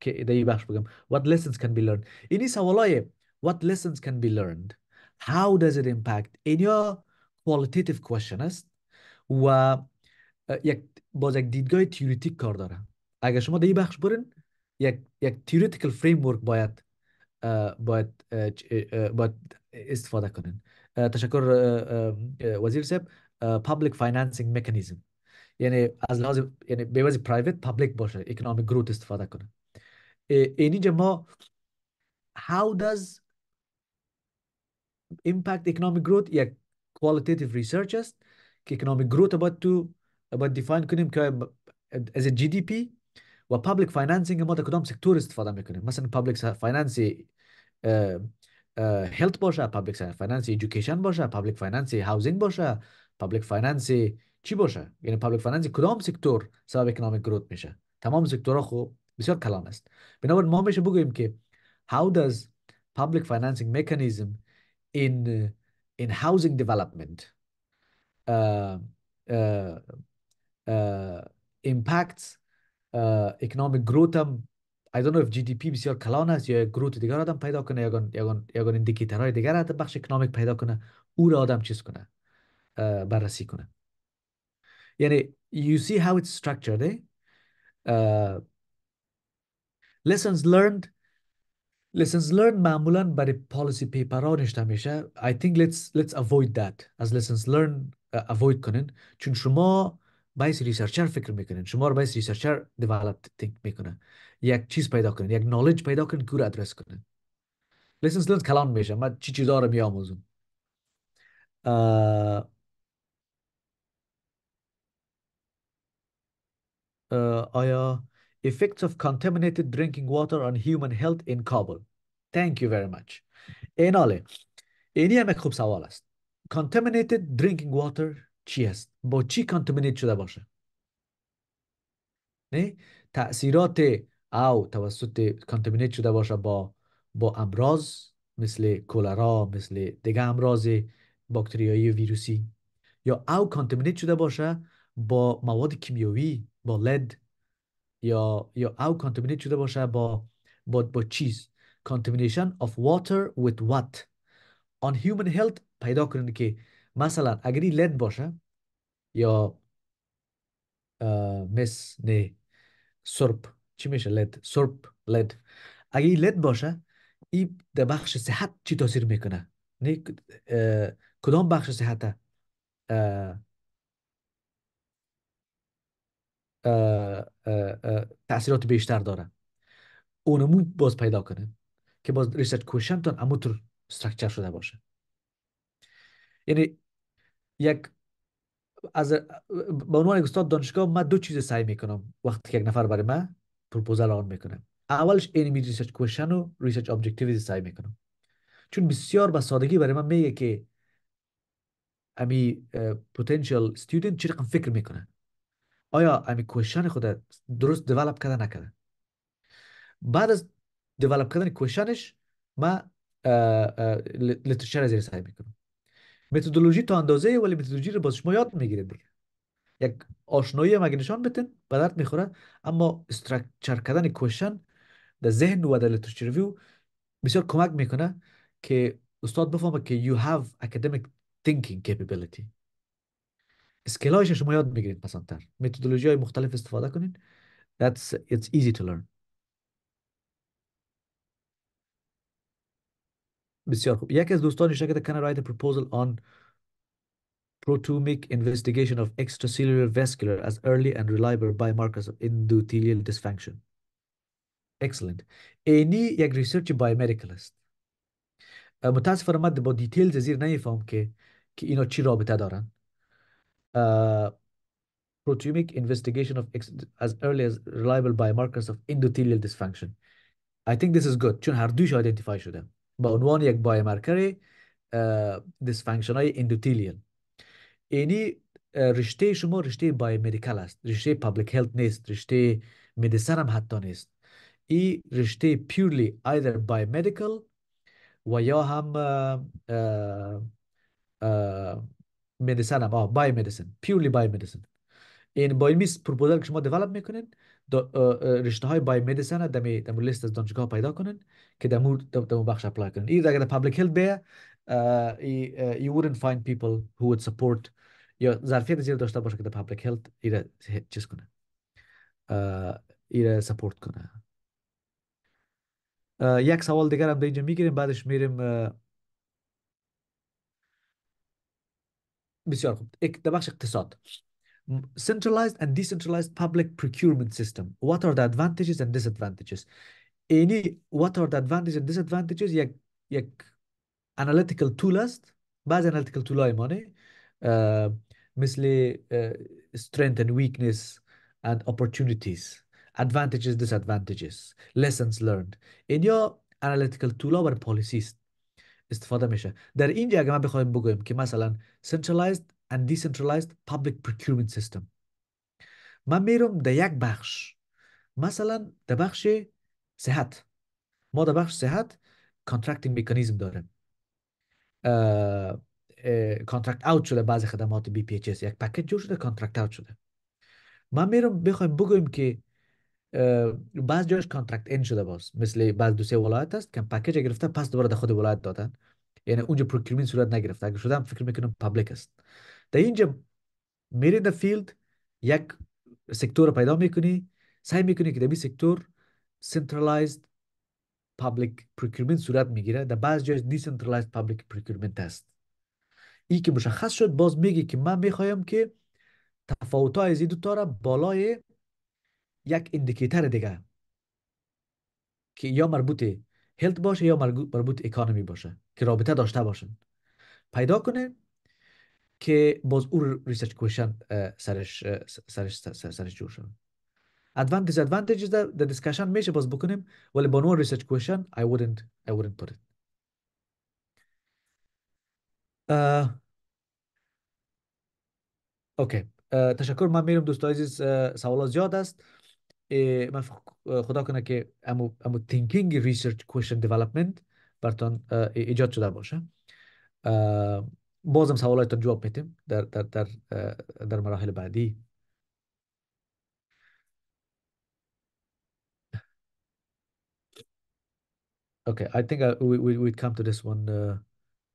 که در این بخش بگم what lessons can be learned? اینی سوالای what lessons can be learned? How does it impact? اینیا qualitative question است و یک باز یک دیدگاه تیوریتیک کار داره اگر شما در این بخش برین یک یک تیوریتیکل فریم ورک باید باید باید استفاده کنین. تشکر وزیر صاحب. public financing mechanism یعنی از لحاظ یعنی به واسه private public باشه economic growth استفاده کنه اینجا ما how does impact economic growth یک qualitative research است که economic growth باید تو باید define کنیم که as a GDP و public financing ما در کدام سکتور استفاده می‌کنیم؟ مثلا public financing health باشه public financing education باشه public financing housing باشه public financing چی باشه؟ یعنی public financing کدام سکتور سبب economic growth میشه؟ تمام سکتورها خوب بسیار کلان است. بنابراین ما میشه بگوییم که how does public financing mechanism in in housing development uh, uh, uh, impacts uh, economic growth هم I don't know if GDP بسیار کلان است یا گروت دیگر آدم پیدا کنه یگان یگان اندیکیترهای دیگر آدم بخش اکنامیک پیدا کنه او را آدم چیز کنه بررسی کنه. یعنی you see how it's structured eh? uh, lessons learned lessons learned معمولا برای پالیسی پیپر ها نشته میشه. I think let's let's avoid that. as lessons learned uh, avoid کنین. چون شما باید researcher فکر می‌کنین شما رو باید researcher develop think می‌کنه یک چیز پیدا کنین یک knowledge پیدا کنین که ادرس کنین lessons learned کلان میشه. من چی چیزا رو میآموزم. آیا effects of contaminated drinking water on human health in Kabul? Thank you very much. ایناله. اینی هم خوب سوال است. Contaminated drinking water چی است؟ با چی کانتامینیت شده باشه؟ نه؟ تاثیرات او توسط کانتامینیت شده باشه با با امراض مثل کولرا مثل دیگه امراض باکتریایی و ویروسی. یا او کانتامینیت شده باشه با مواد کیمیایی با لد یا یا او کانتامینیت شده باشه با با با چیز. Contamination of water with what? On human health پیدا کنید که مثلا اگر این لد باشه یا مس نه سرب چی میشه لد؟ سرب لد. اگه این لد باشه این در بخش صحت چی تاثیر می‌کنه؟ نه کدام بخش صحت؟ تاثیرات بیشتر داره. اونمو باز پیدا کنه که باز research question تون اموتر structure شده باشه. یعنی یک از به عنوان استاد دانشگاه من دو چیز سعی می‌کنم وقتی یک نفر برای من پروپوزال آن می‌کنه. اولش اینمی research question و research objective ته سیل می‌کنم. چون بسیار به سادگی برای من میگه که امی potential student چی رقم فکر می‌کنه. آیا امی question خود درست develop کرده نکرده؟ بعد از develop کردن question ش ما literature شه سیل می‌کنم. متدولوژی تا اندازه ولی متدولوژی رو باز شما یاد می‌گیرید دیگه. یک آشنایی هم اگه نشان بتین به درد می‌خوره. اما structure کردن question در ذهن و در literature review بسیار کمک می‌کنه که استاد بفهمه که you have academic thinking capability. اسکیلایش شما یاد می‌گیرید مثلا تر متدولوژی های مختلف استفاده کنید that's it's easy to learn. بسیار خوب یکی از دوستان نوشته که can I write a proposal on proteomic investigation of extracellular vascular as early and reliable biomarkers of endothelial dysfunction excellent اینی یک ریسرچ بایومدیکال است متاسفانه من با دیتیلز زیر نمیفهم که که اینا چی رابطه دارن proteomic investigation of as early as reliable biomarkers of endothelial dysfunction I think this is good چون هر دوش آیدنتیفای شده به عنوان یک biomarker dysfunction های endothelial اینی رشته شما رشته biomedical است. رشته public health نیست رشته medicine هم حتی نیست. این رشته purely either biomedical و یا هم medicine هم. biomedicine purely biomedicine این با علمی پروپوزال که شما develop می‌کنین رشته های biomedicine دمی دمو لیست از دانشگاه پیدا کنن که دمو دمو بخش apply کنن. این اگر public health بیه you wouldn't find people who would support یا ظرفیت زیر داشته باشه که در public health ایره چیز کنه. ایره سپورت کنه. یک سوال دیگر هم اینجا می‌گیریم بعدش میریم بسیار خوب. در بخش اقتصاد. centralized and decentralized public procurement system. What are the advantages and disadvantages? Any what are the advantages and disadvantages یک یک analytical tool است بعض analytical tool های مانه uh, مثل uh, strength and weakness and opportunities advantages disadvantages lessons learned این یا analytical tool ها برای policy استفاده میشه در اینجا اگه ما بخوایم بگویم که مثلا centralized and decentralized public procurement system. من میرم در یک بخش. مثلا در بخش صحت. ما در بخش صحت contracting mechanism داریم. contract out شده بعضی خدمات بی پی یک پکیج جور شده contract out شده. من میرم بخوایم بگویم که بعض جاش contract این شده باز. مثل بعض دو سه ولایت است که package گرفته پس دوباره در خود ولایت دادن. یعنی اونجا procurement صورت نگرفته. اگر شده فکر می‌کنم public است. در اینجا میری در field یک سکتور پیدا می‌کنی سیل می‌کنی که در این سکتور centralized public procurement صورت می‌گیره در بعض جای decentralized public procurement است ای که مشخص شد باز میگی که من می‌خوایم که تفاوت های دو تا را بالای یک indicator دیگه که یا مربوط health باشه یا مربوط economy باشه که رابطه داشته باشن پیدا کنه که باز او research question سرش سرش سرش جور شد. Advantage advantages در discussion میشه باز بکنیم ولی با نوع research question I wouldn't I wouldn't put it. okay تشکر. من میرم دوست عزیز سوالات زیاد است. من خدا کنه که امو امو thinking research question development برتان ایجاد شده باشه. بازم سوالاتتان جواب میتیم در در در در مراحل بعدی Okay, I think I, we, we, we'd come to this one uh,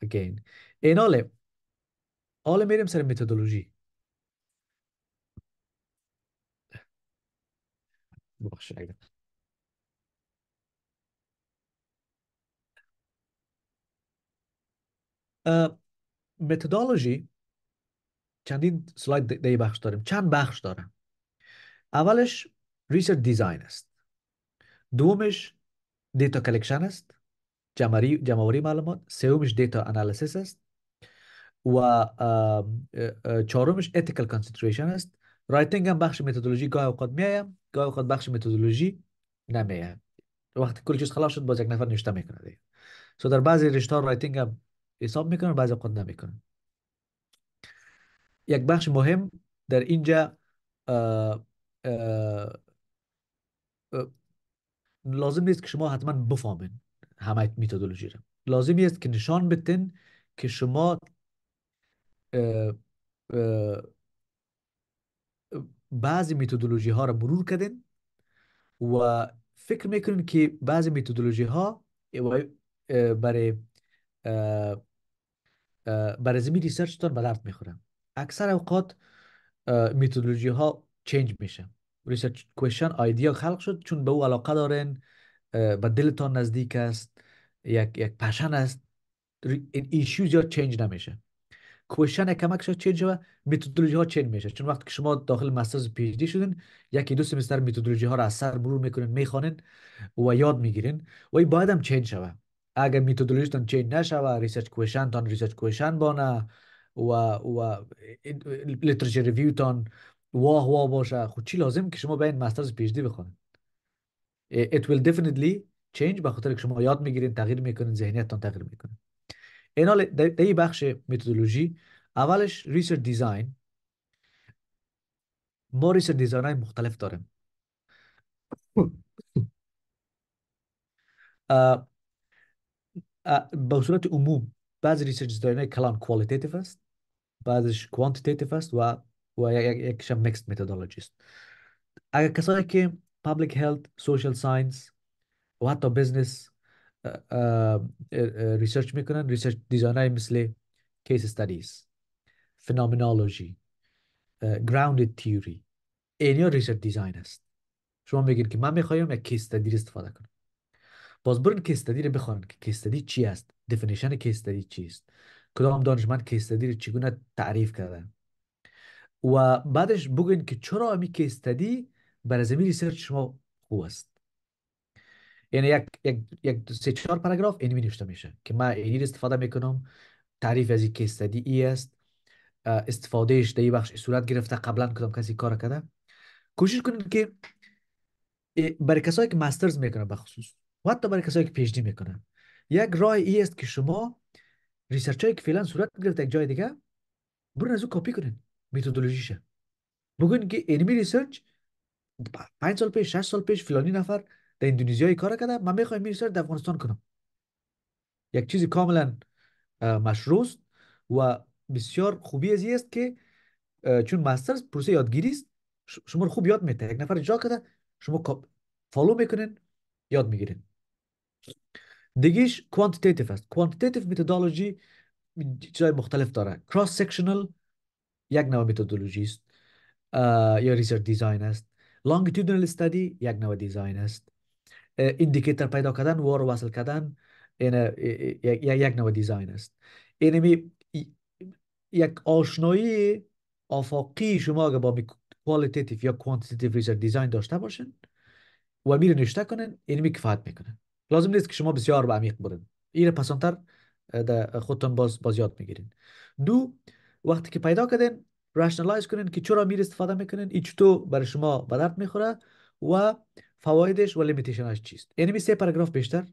again. این حاله حالا میریم سر متدولوژی بخش اگر متدولوژی چندین slide در بخش داریم. چند بخش دارم؟ اولش research design است. دومش data collection است. جمعوری جمعوری معلومات. سومش data analysis است. و چهارمش ethical consideration است. writing هم بخش متدولوژی گاه اوقات میایم گاه اوقات بخش متدولوژی نمیایم وقتی کل چیز خلاص شد باز یک نفر نوشته می‌کنه دیگه. سو در بعضی رشته رایتینگ هم حساب می‌کنن بعضی اوقات نمی‌کنن. یک بخش مهم در اینجا اه اه لازم نیست که شما حتما بفهمین همه میتودولوژی رو. لازم است که نشان بتین که شما بعضی میتودولوژی ها رو مرور کردین و فکر می‌کنین که بعضی میتودولوژی ها برای برای زمین research تان به درد می‌خورن اکثر اوقات میتودولوژی ها change میشه. research question idea خلق شد چون به او علاقه دارن به دلتان نزدیک است یک یک passion است. این یا change نمیشه. question کمک شد change شود متدولوژی ها change میشه. چون وقتی که شما داخل masters PhD شدین یکی دو سمستر متدولوژی ها را از سر مرور می‌کنین می‌خوانین و یاد می‌گیرین. و این باید هم change شود. اگر متدولوژیتون change نشوه research question تان research question بانه و و literature review تان واه واه باشه. خود چی لازم که شما باید masters PhD بخونین it will definitely change به خاطر که شما یاد می‌گیرین تغییر می‌کنین ذهنیتتان تغییر می‌کنه. این حال در این بخش متدولوژی اولش research design. ما research design های مختلف داریم. به صورت عموم بعض research design کلان qualitative است بعضش quantitative است و و یکشم mixed متدولوژی است اگر کسایی که public health social science و حتی business research می‌کنن research design های مثل case studies phenomenology grounded theory اینیا research design است. شما میگین که من می‌خوایم یک case study استفاده کنم؟ باز برین case study رو بخوانن که case study چی است؟ definition case study چیست؟ کدام دانشمند case study رو چگونه تعریف کرده؟ و بعدش بگوین که چرا امی case study برای زمین research شما خوب است. یعنی یک یک یک سه چهار پاراگراف اینی می نوشته میشه که من اینی استفاده می‌کنم. تعریف از این case study ای است. استفادهش در بخش صورت گرفته. قبلا کدام کسی کار کرده؟ کوشش کنید که برای کسایی که masters می‌کنن به خصوص و حتی برای کسایی که PhD می‌کنن یک راه ای است که شما research هایی که فعلا صورت گرفته یک جای دیگه برون از او کپی کنین. متدولوژیشه بگوین که اینمی research پنج سال پیش شش سال پیش فلانی نفر در اندونزیا کار کرده من می‌خوایم research در افغانستان کنم. یک چیزی کاملا مشروع و بسیار خوبی از است که چون masters پروسه یادگیری است شما رو خوب یاد میده. یک نفر جا کرده شما follow می‌کنین یاد می‌گیرین. دیگهش quantitative است. quantitative متدولوژی چیزای مختلف داره. cross-sectional یک نوع متدولوژی است. یا research design است. longitudinal study یک نوع design است. indicator پیدا کردن وار وصل کردن این یک نوع design است اینمی یک آشنایی آفاقی شما اگر با qualitative یا quantitative research design داشته باشین و میره نشته کنن اینمی کفایت می‌کنه لازم نیست که شما بسیار به عمیق برین. این پسانتر خودتون باز باز یاد می‌گیرین. دو وقتی که پیدا کردین rationalize کنین که چرا میره استفاده می‌کنین این چطور برای شما به درد می‌خوره و فوایدش و limitation ش چیست. یعنی سه پاراگراف بیشتر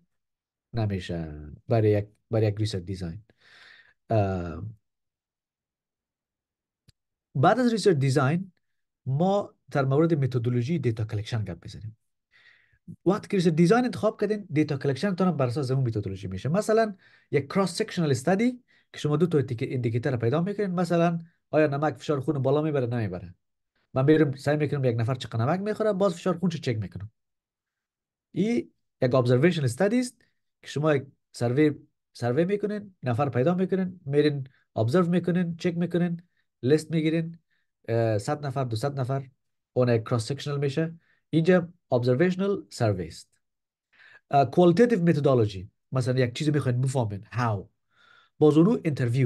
نمیشه برای یک برای یک research design بعد از research design ما در مورد متدولوژی data collection گپ بزنیم. وقتی که design انتخاب کردین data collection تون بر اساس اون متدولوژی میشه. مثلا یک cross-sectional study که شما دو تا indicator پیدا می‌کنین. مثلا آیا نمک فشار خون بالا می‌بره نمی‌بره؟ من میرم سعی می‌کنم یک نفر چقدر نمک می‌خوره باز فشار خون چک می‌کنم. این یک observation study است که شما یک survey survey می‌کنین نفر پیدا می‌کنین میرین observe می‌کنین چک می‌کنین لیست می‌گیرین 100 نفر 200 نفر اون یک cross-sectional میشه. اینجا observational survey است qualitative methodology مثلا یک چیزی می‌خواین بفهمین how? باز اونو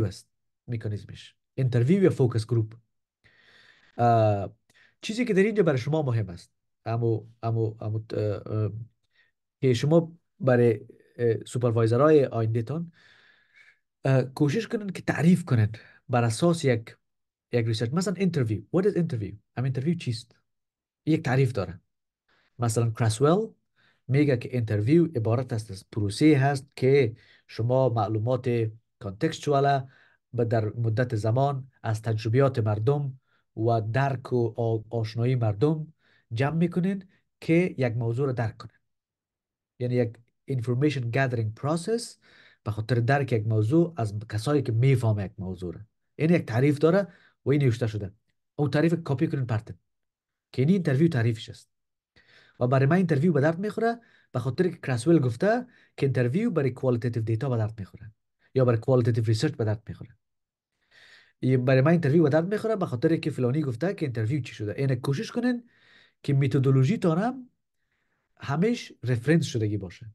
است میکانیزمش interview یا focus group چیزی که در اینجا برای شما مهم است امو امو امو که شما برای supervisor های آینده تان کوشش کنن که تعریف کنن بر اساس یک یک research مثلا interview what is interview? ام interview چیست یک تعریف داره مثلا Creswell میگه که interview عبارت است از پروسه هست که شما معلومات contextual در مدت زمان از تجربیات مردم و درک و آشنایی مردم جمع می‌کنین که یک موضوع رو درک کنین یعنی یک information gathering process به خاطر درک یک موضوع از کسایی که می‌فهمه یک موضوع این یک تعریف داره و این نوشته شده. او تعریف کپی کنین پرتن که این interview تعریفش است. و برای من interview به درد می‌خوره به خاطر که Creswell گفته که interview برای qualitative data به درد می‌خوره یا برای qualitative research به درد می‌خوره. برای من interview به درد می‌خوره به خاطر که فلانی گفته که interview چی شده. اینه کوشش کنین که متدولوژی تانم همیش reference شدگی باشه.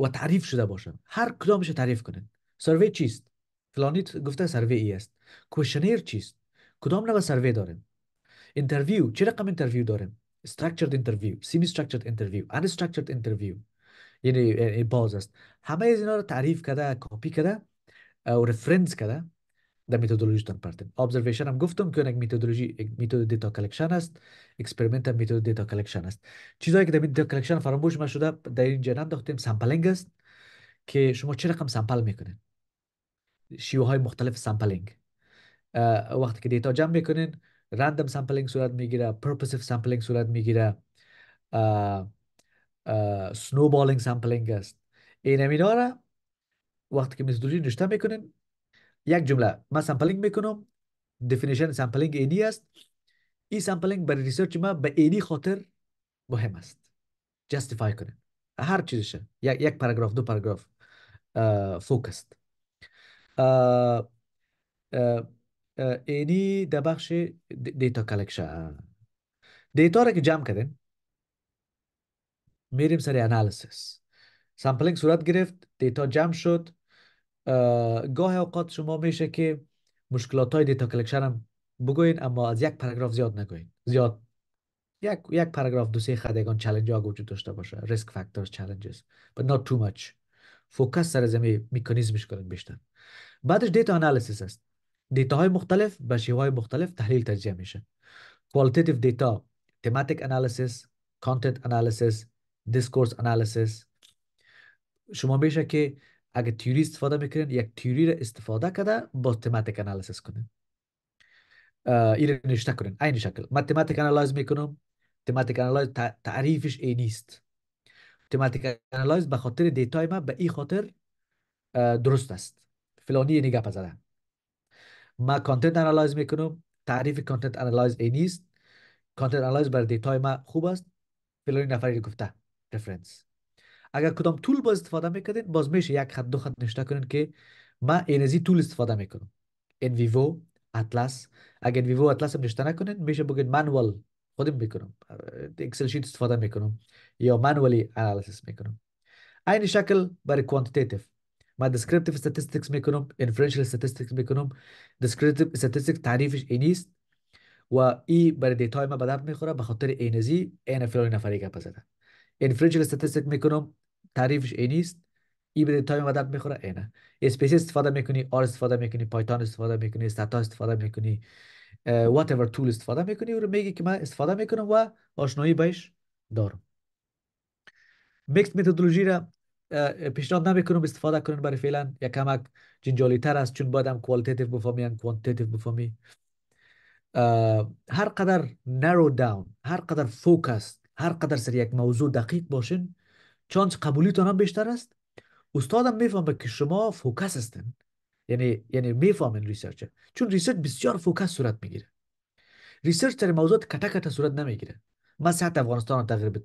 و تعریف شده باشه. هر کدامش تعریف کنین. سروی چیست؟ فلانی گفته سروی ای است. questionnaire چیست؟ کدام نوع سروی داریم interview چه رقم interview داریم؟ Structured interview. Semi structured interview. Unstructured interview. یعنی باز است. همه از اینا رو تعریف کرده کپی کرده و reference کرده در متدولوژیتون پرتیم observation هم گفتم که یک متدولوژی یک method data collection است. experiment هم method data collection است. چیزایی که در data collection فراموش ما شده در اینجا ننداختیم. sampling است که شما چه رقم sample می‌کنین؟ شیوه های مختلف sampling وقتی که data جمع می‌کنین random sampling صورت می‌گیره purposive sampling صورت می‌گیره snowballing sampling است این امینا را وقتی که متدولوژی نشته می‌کنین یک جمله من sampling می‌کنم definition sampling اینی است این sampling برای research ما به اینی خاطر مهم است justify کنین هر چیزش یک یک پاراگراف دو پاراگراف focus ت اینی در بخش data collection data را که جمع کردین میریم سر analysis sampling صورت گرفت data جمع شد. گاه اوقات شما میشه که مشکلات های data collection هم بگوین اما از یک پاراگراف زیاد نگوین. زیاد. یک یک پاراگراف دو سه خط چالش ها وجود داشته باشه. risk factors challenges but not too much. focus سر زمین مکانیزمش کنید بیشتر. بعدش data analysis است. data های مختلف به شیوه مختلف تحلیل تجزیه میشه qualitative data thematic analysis content analysis discourse analysis. شما میشه که اگه theory استفاده می‌کنین یک theory را استفاده کرده با thematic analysis کنین این نشته کنین. این شکل. من thematic analyze می‌کنم thematic analyze تعریفش اینیست. thematic analyze به خاطر data ی ما به این خاطر درست است. فلانی نگاه پزده ما کانتنت انالایز می‌کنم. تعریف کانتنت انالایز ای نیست. کانتنت انالایز بر دیتای ما خوب است. فلانی نفری گفته. رفرنس اگر کدام طول باز استفاده می‌کنین باز میشه یک خط دو خط نشته کنین که ما انرژی طول استفاده می‌کنم. ان ویوو اطلس اگر ویوو اطلس هم نشته نکنین میشه بگید مانوال خودم می‌کنم. اکسل شیت استفاده می‌کنم. یا manually analysis می‌کنم. این شکل برای quantitative ما descriptive statistics می‌کنم inferential statistics می‌کنم descriptive statistics تعریفش اینیست و ای برای data ی ما به می‌خوره. به خاطر اینزی این فلان نفری گپ زده inferential statistics می‌کنم تعریفش اینیست. ای به تایم مدد می‌خوره اینه SPSS استفاده می‌کنی R استفاده می‌کنی Python استفاده می‌کنی Stata استفاده می‌کنی whatever tool استفاده می‌کنی و میگی که من استفاده می‌کنم و آشنایی بهش دارم. mix methodology را پیشنهاد نمی‌کنم استفاده کنن برای فعلا یک کمکک جنجالی تر است چون باید هم qualitative بفهمی هم quantitative بفهمی. هر قدر narrow down هر قدر focus هر قدر سر یک موضوع دقیق باشین چانس قبولیتان هم بیشتر است. استادم می‌فهمه که شما focus هستین. یعنی یعنی می‌فهمین research چون research بسیار focus صورت می‌گیره. research در موضوعات کتا کتا صورت نمی‌گیره. ما ساعت افغانستان تغییر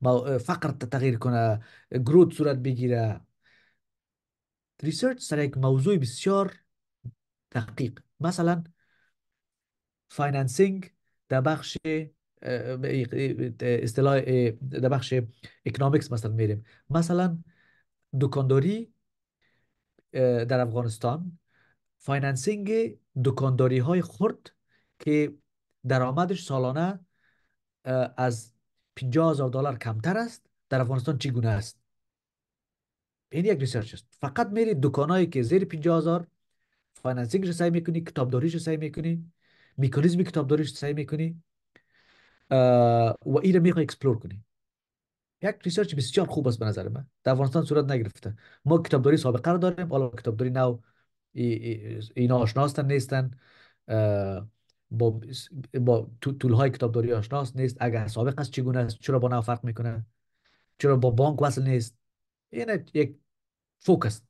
ما فقر تغییر کنه. growth صورت بگیره. research سر یک موضوع بسیار دقیق. مثلا financing در بخش اصطلاح در بخش economics مثلا میریم. مثلا دکانداری در افغانستان. financing دکانداری های خرد که درآمدش سالانه از 50 هزار دلار کمتر است. در افغانستان چگونه است؟ این یک research است. فقط میری دکانایی که زیر 50 هزار financing ش سی می‌کنی کتابداریش سی می‌کنی میکانیزم کتابداریش سی می‌کنی و این رو می‌خوای explore کنی. یک research بسیار خوب است به نظر من. در افغانستان صورت نگرفته. ما کتابداری سابقه رو داریم. حالا کتابداری نو اینا آشناستن نیستن با با tool های کتابداری آشناس نیست. اگر سابق است چگونه است؟ چرا با نو فرق می‌کنه؟ چرا با بانک وصل نیست؟ این یک focus.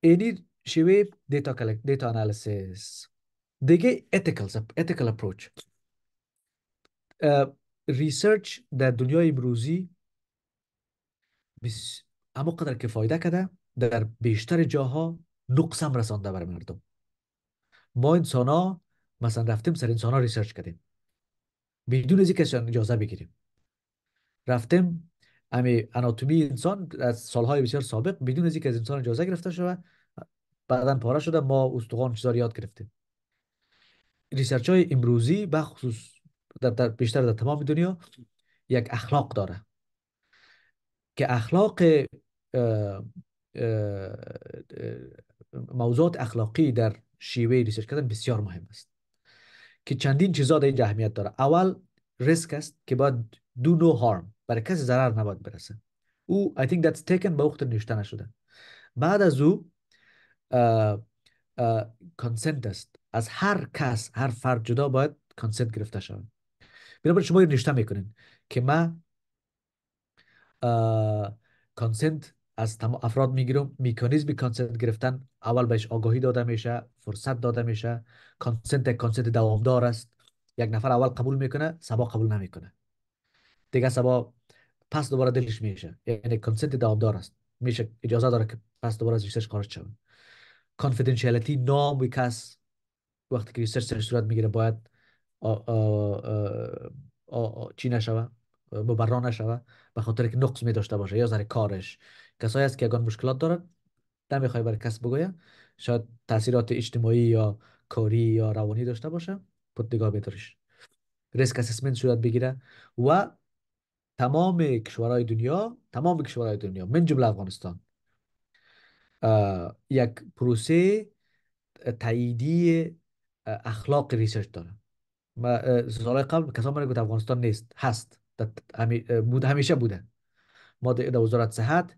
اینی شیوه data collect data analysis دیگه ethical ethical approach. research در دنیای امروزی بس اما قدر که فایده کرده در بیشتر جاها نقصم رسانده بر مردم. ما انسان ها مثلا رفتیم سر انسان ها research کردیم. بدون از اینکه اجازه بگیریم. رفتیم امی اناتومی انسان از سالهای بسیار سابق بدون از از انسان اجازه گرفته شده بعدا پاره شده ما استخوان چیزا یاد گرفتیم. research های امروزی بخصوص در, در بیشتر در تمام دنیا یک اخلاق داره. که اخلاق موضوعات اخلاقی در شیوه research کردن بسیار مهم است. که چندین چیزا در اینجا اهمیت داره. اول ریسک است که باید do no harm برای کسی ضرر نباید برسه. او I think that's taken به وقت نوشته نشده. بعد از او consent است. از هر کس هر فرد جدا باید consent گرفته شود. بنابراین شما نوشته می‌کنین که من consent از تمام افراد می‌گیرم. میکانیزم consent گرفتن. اول بهش آگاهی داده میشه فرصت داده میشه. consent consent دوامدار است. یک نفر اول قبول می‌کنه سبا قبول نمی‌کنه. دیگه سبا پس دوباره دلش میشه. یعنی consent دوامدار است. میشه اجازه داره که پس دوباره از ریسرچ خارج شود کانفیدنشیالیتی نام کس. وقتی که ریسرچ صورت می‌گیره باید چی نشوه؟ مبرا نشوه. به خاطر که نقص می داشته باشه. یا ذره کارش. کسایی است که اگر مشکلات دارن نمی‌خوای برای کس بگویه شاید تاثیرات اجتماعی یا کاری یا روانی داشته باشه پدگاه بهترش. ریسک اسسمنت صورت بگیره. و تمام کشورهای دنیا تمام کشورهای دنیا من جمله افغانستان یک پروسه تاییدی اخلاق ریسرچ داره. سال قبل کسا من گفت افغانستان نیست هست. بود همیشه بوده. ما در وزارت صحت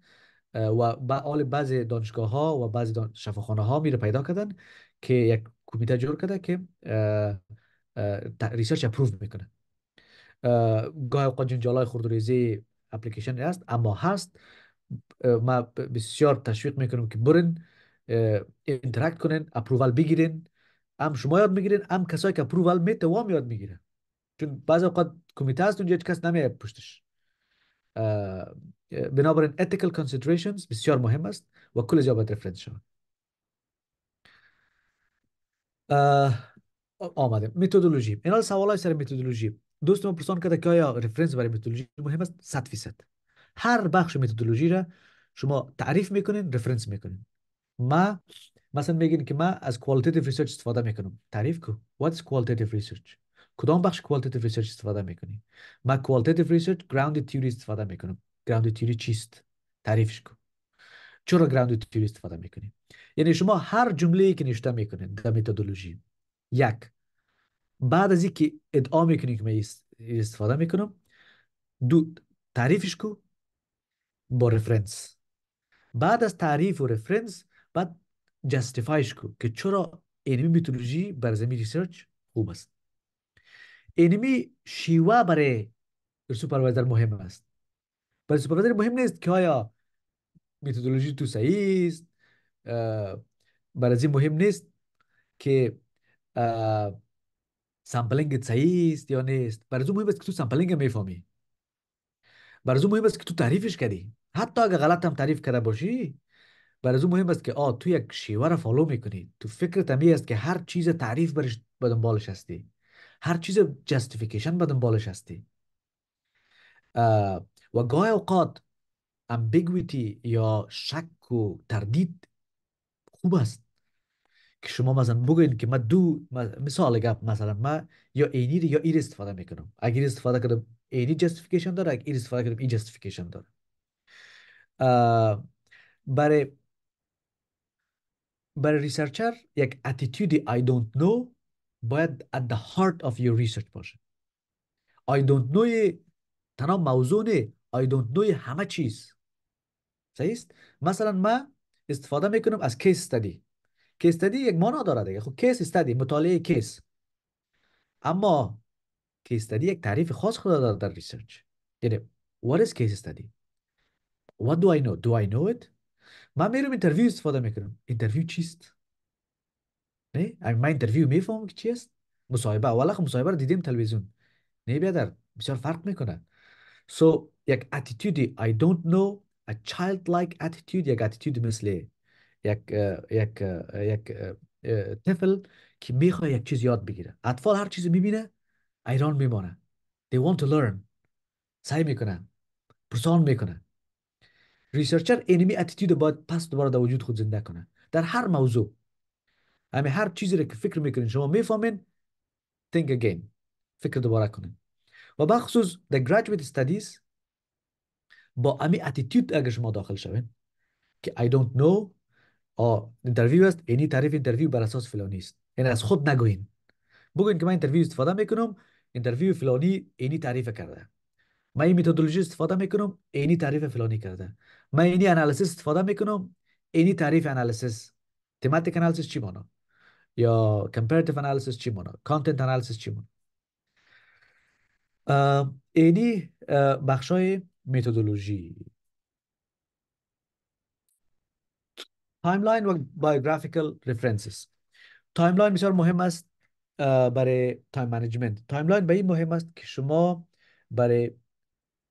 و با بعضی دانشگاه ها و بعضی شفاخانه ها میره پیدا کردن که یک کمیته جور کرده که research approve می‌کنه. گاه اوقات جنجال های ریزی اپلیکیشن هست اما هست. ما بسیار تشویق می‌کنم که برین interact کنین approval بگیرین. هم شما یاد می‌گیرین هم کسایی که approval میته وام یاد می‌گیره. چون بعض اوقات کمیته هست اونجا کس نمیه پشتش. بنابراین ethical considerations بسیار مهم است و کل باید reference شود. آمده متدولوژی اینا سوال های سر متدولوژی دوست ما پرسان کرده که آیا رفرنس برای متدولوژی مهم است؟ 100 فیصد. هر بخش متدولوژی را شما تعریف می‌کنین رفرنس می‌کنین. ما مثلا میگین که ما از qualitative research استفاده می‌کنم. تعریف کو. What is qualitative research? کدام بخش qualitative research استفاده می‌کنی؟ ما qualitative research grounded theory استفاده می‌کنم. Grounded theory چیست؟ تعریفش کو چرا grounded theory استفاده می‌کنی؟ یعنی شما هر جمله که نشته می‌کنین در متدولوژی یک. بعد از اینکه ادعا می‌کنی که من استفاده می‌کنم. دو. تعریفش کو با reference بعد از تعریف و reference بعد justify اش کو که چرا اینمی میتولوژی بر زمین research خوب است. اینمی شیوه برای supervisor مهم است. برای supervisor مهم نیست که آیا میتودولوژی تو صحیح است برای این مهم نیست که sampling صحیح است یا نیست. برای مهم است که تو sampling می‌فهمی. برای مهم است که تو تعریفش کردی. حتی اگه غلط هم تعریف کرده باشی برای مهم است که آ تو یک شیوه را follow می‌کنی. تو فکر تمی است که هر چیز تعریف برش به دنبالش هستی. هر چیز justification به دنبالش هستی. و گاه اوقات ambiguity یا شک و تردید خوب است که شما مثلا بگوین که ما دو مثال گپ مثلا ما یا اینی یا ایر استفاده می‌کنم. اگر استفاده کردم اینی justification داره اگر استفاده کردم این justification داره. برای برای researcher یک attitude ی I don't know باید at the heart of your research باشه. I don't know تنها موضوع نه. I don't know همه چیز. صحیح است مثلا من استفاده می‌کنم از case study case study یک معنا داره دیگه. خب case study مطالعه case اما case study یک تعریف خاص خود داره در research یعنی what is case study what do I know? Do I know it? من میرم interview استفاده می‌کنم. interview چیست؟ نه؟ من interview می‌فهمم که چیست؟ مصاحبه. اولا خب مصاحبه رو دیدیم تلویزیون. نه بیادر. بسیار فرق می‌کنه. so یک attitude ی I don't know a childlike attitude یک attitude مثل یک یک یک طفل که می‌خواد یک چیز یاد بگیره. اطفال هر چیزی می‌بینه ایران میمانه they want to learn. سعی می‌کنن. پرسان می‌کنه researcher اینمی attitude باید پس دوباره در وجود خود زنده کنه. در هر موضوع. همه هر چیزی رو که فکر می‌کنین. شما می‌فهمین think again. فکر دوباره کنین. و بخصوص در graduate studies با امی attitude اگر شما داخل شوین که I don't know آه interview است اینی تعریف interview بر اساس فلانی است. یعنی از خود نگوین. بگوین که من interview استفاده می‌کنم interview فلانی اینی تعریف کرده. من این متدولوژی استفاده می‌کنم اینی تعریف فلانی کرده. من اینی analysis استفاده می‌کنم اینی تعریف analysis thematic analysis چی مانا؟ یا comparative analysis چی مانا؟ content analysis چی مانا؟ اینی بخشای methodology timeline و biographical references timeline بسیار مهم است برای time management timeline به این مهم است که شما برای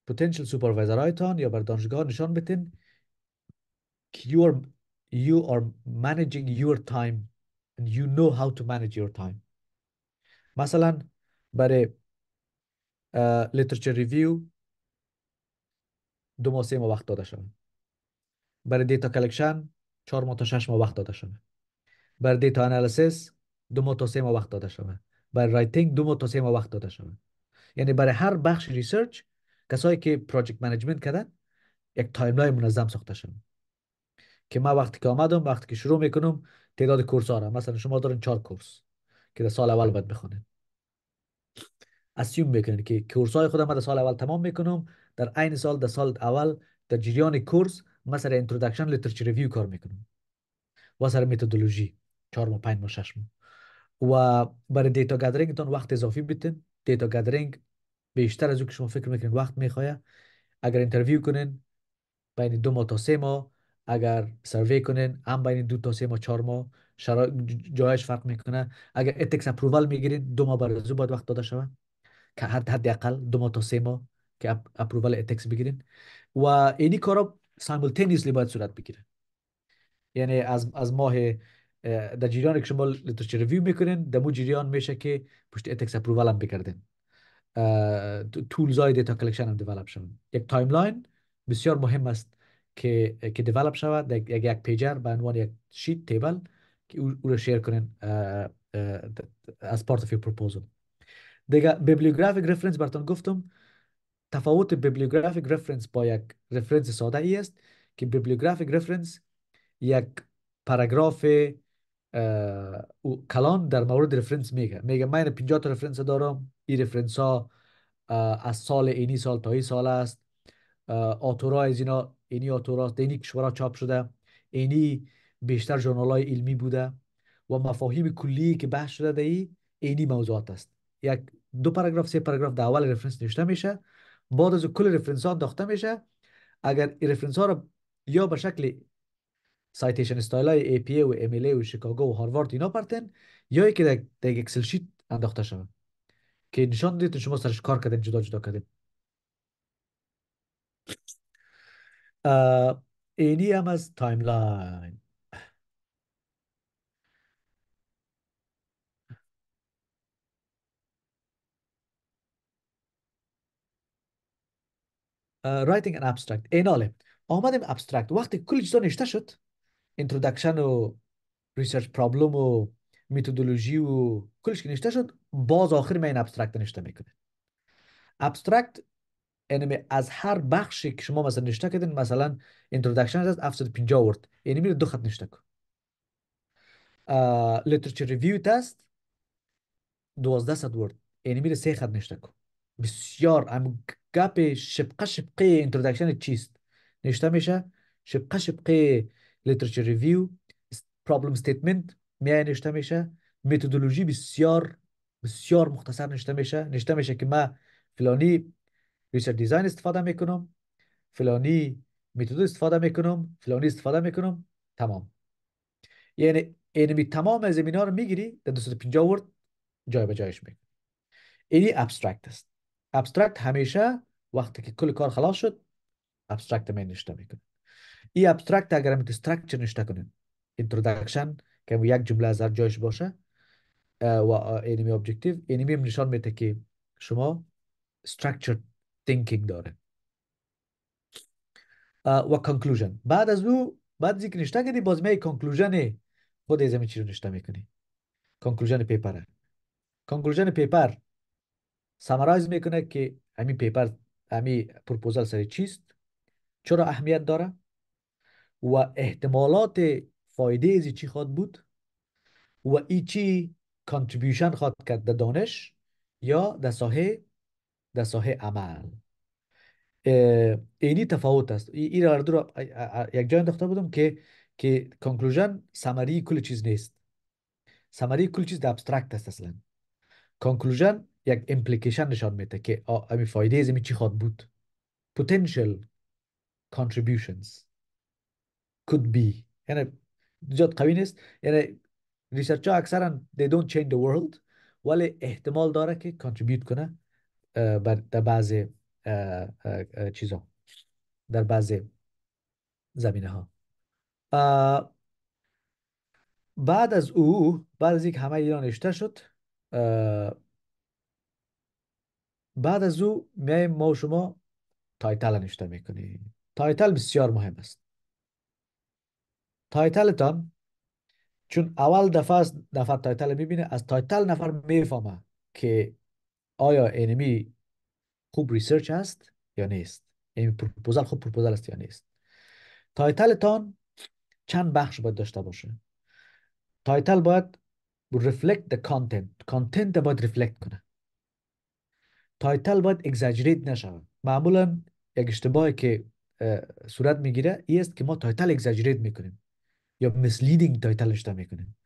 potential supervisor هایتان یا بر دانشگاه نشان بتین که you are, you are managing your time and you know how to manage your time. مثلا برای literature review دو ماه سه ماه وقت داده شود برای data collection چهار ماه تا شش ماه وقت داده شود برای data analysis دو ماه تا سه ماه وقت داده شود برای writing دو ماه تا سه ماه وقت داده شود یعنی برای هر بخش research کسایی که project management کردن یک timeline منظم ساخته شد که ما وقتی که آمدم وقتی که شروع می‌کنم تعداد course ها مثلا شما دارین چهار course که در سال اول باید بخونین. assume می‌کنین که course های خودم در سال اول تمام می‌کنم. در عین سال در سال اول در جریان course مثلا introduction literature review کار می‌کنم. و سر متدولوژی چهار ماه پنج ماه شش ماه. و برای data gathering تون وقت اضافی بیتین data gathering بیشتر از او که شما فکر می‌کنین وقت می‌خواه. اگر interview کنین بین دو ماه تا سه ماه. اگر survey کنین هم بین دو تا سه ماه چهار ماه. جایش فرق می‌کنه. اگر ethics approval می‌گیرین دو ماه از باید وقت داده شوه که حد حداقل دو ماه تا سه ماه. که approval ethics بگیرین و اینی کارا simultaneously باید صورت بگیره. یعنی از از ماه در جریان که شما literature review می‌کنین در مو جریان میشه که پشت ethics approval هم بگردین tools های data collection هم develop شوند یک timeline بسیار مهم است که که develop شود. یک یک pager به عنوان یک sheet table که او رو share کنین as part of proposal دیگه bibliographic reference براتون گفتم. تفاوت bibliographic reference با یک reference ساده ای است که bibliographic reference یک پاراگراف کلان در مورد reference میگه. میگه من 50 تا reference دارم. این reference ها از سال اینی سال تا این سال است. author ا از اینا اینی آتورا اینی کشورها چاپ شده. اینی بیشتر journal های علمی بوده. و مفاهیم کلی که بحث شده در اینی موضوعات است. یک دو پاراگراف سه پاراگراف در اول reference نوشته میشه. بعد از کل reference ها انداخته میشه. اگر reference ها رو یا به شکل citation style های APA و MLA و شیکاگو و هاروارد اینا پرتن یا که در, Excel sheet انداخته شود که نشان دید شما سرش کار کردین جدا جدا کردین. اینی هم از timeline writing an abstract ایناله آمدیم abstract وقتی کلی چیزا نشته شد introduction و research problem و میتودولوژی و کلش که نشته شد باز آخر من این abstract نشته می‌کنه abstract یعنی از هر بخشی که شما مثلا نشته کردین مثلا introduction از 750 word یعنی میره دو خط نشته کن literature review تست 1200 word یعنی میره سه خط نشته کن بسیار ام گپ شبقه شبقه introduction چیست نشته میشه شبقه شبقه literature review problem statement میای نشته میشه متدولوژی بسیار بسیار مختصر نشته میشه نشته میشه که ما فلانی research design استفاده می‌کنم فلانی method استفاده می‌کنم فلانی استفاده می‌کنم تمام. یعنی اینمی تمام از ها رو می‌گیری در 250 word جای به جایش می‌گیری. اینی abstract است abstract همیشه وقتی که کل کار خلاص شد abstract می نشته می‌کنه این abstract اگر هم structure نشته کنین introduction که یک جمله از هر جایش باشه و اینمی objective اینمی نشان میده که شما structured thinking داره و conclusion بعد از او بعد از اینکه نشته کردی باز می conclusion خود از چیز رو نشته می‌کنی conclusion paper conclusion paper summarize می‌کنه که همین paper همین پروپوزال سر چیست؟ چرا اهمیت داره؟ و احتمالات فایده از چی خواد بود؟ و ای چی contribution خواد کرد در دانش یا در ساحه در ساحه عمل؟ اینی تفاوت است. این را رو یک جای انداخته بودم که که conclusion summary کل چیز نیست. سمری کل چیز abstract است اصلا. conclusion یک implication نشان میده که امی فایده از چی خواد بود؟ Potential contributions could be. یعنی جد قوی نیست. یعنی ریسرچ ها اکثرا they don't change the world ولی احتمال داره که contribute کنه در بعض چیزا. در بعض زمینه ها بعد از او بعد از اینکه همه ایران اشته شد بعد از او میایم ما و شما title نشته می‌کنیم. title بسیار مهم است. title تان چون اول دفعه نفر title می‌بینه از title نفر می‌فهمه که آیا اینمی خوب research است یا نیست. این پروپوزال خوب پروپوزال است یا نیست. title تان چند بخش باید داشته باشه. title باید reflect the content. content باید reflect کنه. title باید exaggerate نشود. معمولا یک اشتباهی که صورت می‌گیره ای است که ما title exaggerate می‌کنیم یا misleading title نشته می‌کنیم.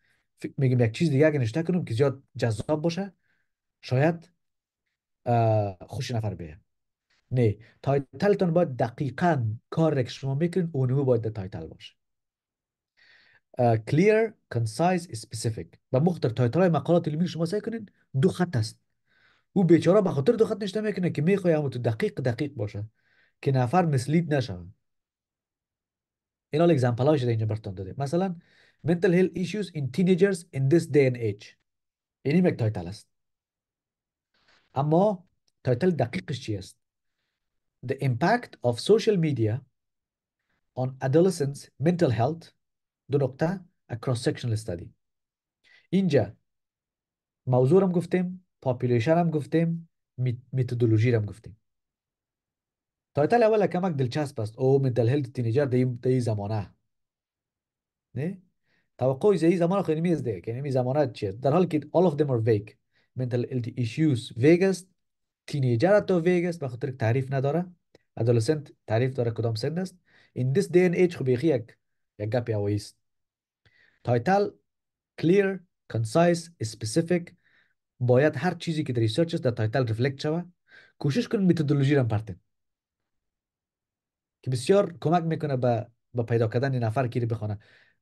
میگیم یک چیز دیگه اگه نشته کنیم که زیاد جذاب باشه شاید خوش نفر بیه نه title تون باید دقیقا کار که شما می‌کنین اونمو باید title باشه. clear, concise, specific. و مختصر title های مقالات علمی شما سعی کنین. دو خط است. او بیچاره به خاطر خط نشته می‌کنه که می‌خواه همون تو دقیق دقیق باشه که نفر mislead نشه. این حال example هایش اینجا براتون داده مثلا mental health issues in teenagers in this day and age. اینی یک title است. اما title دقیقش چی است؟ The impact of social media on adolescents mental health. دو نقطه a cross sectional study. اینجا موضوع هم گفتیم. population هم گفتیم میتودولوژی هم گفتیم. title اول کمک دلچسب است. او mental health teenager در این زمانه. نه؟ توقع زی زمان خیلی می‌زده که نمی زمانه چیه؟ در حالی که all of them are vague. Mental health issues vague است. teenager تو vague است بخاطر تعریف نداره. Adolescent تعریف داره کدام سن است. In this day and age خب یک یک گپی هوایی است title clear concise specific باید هر چیزی که در research است در title reflect شوه. کوشش کن متدولوژی را پرتن که بسیار کمک می‌کنه به به پیدا کردن نفر که بخونه.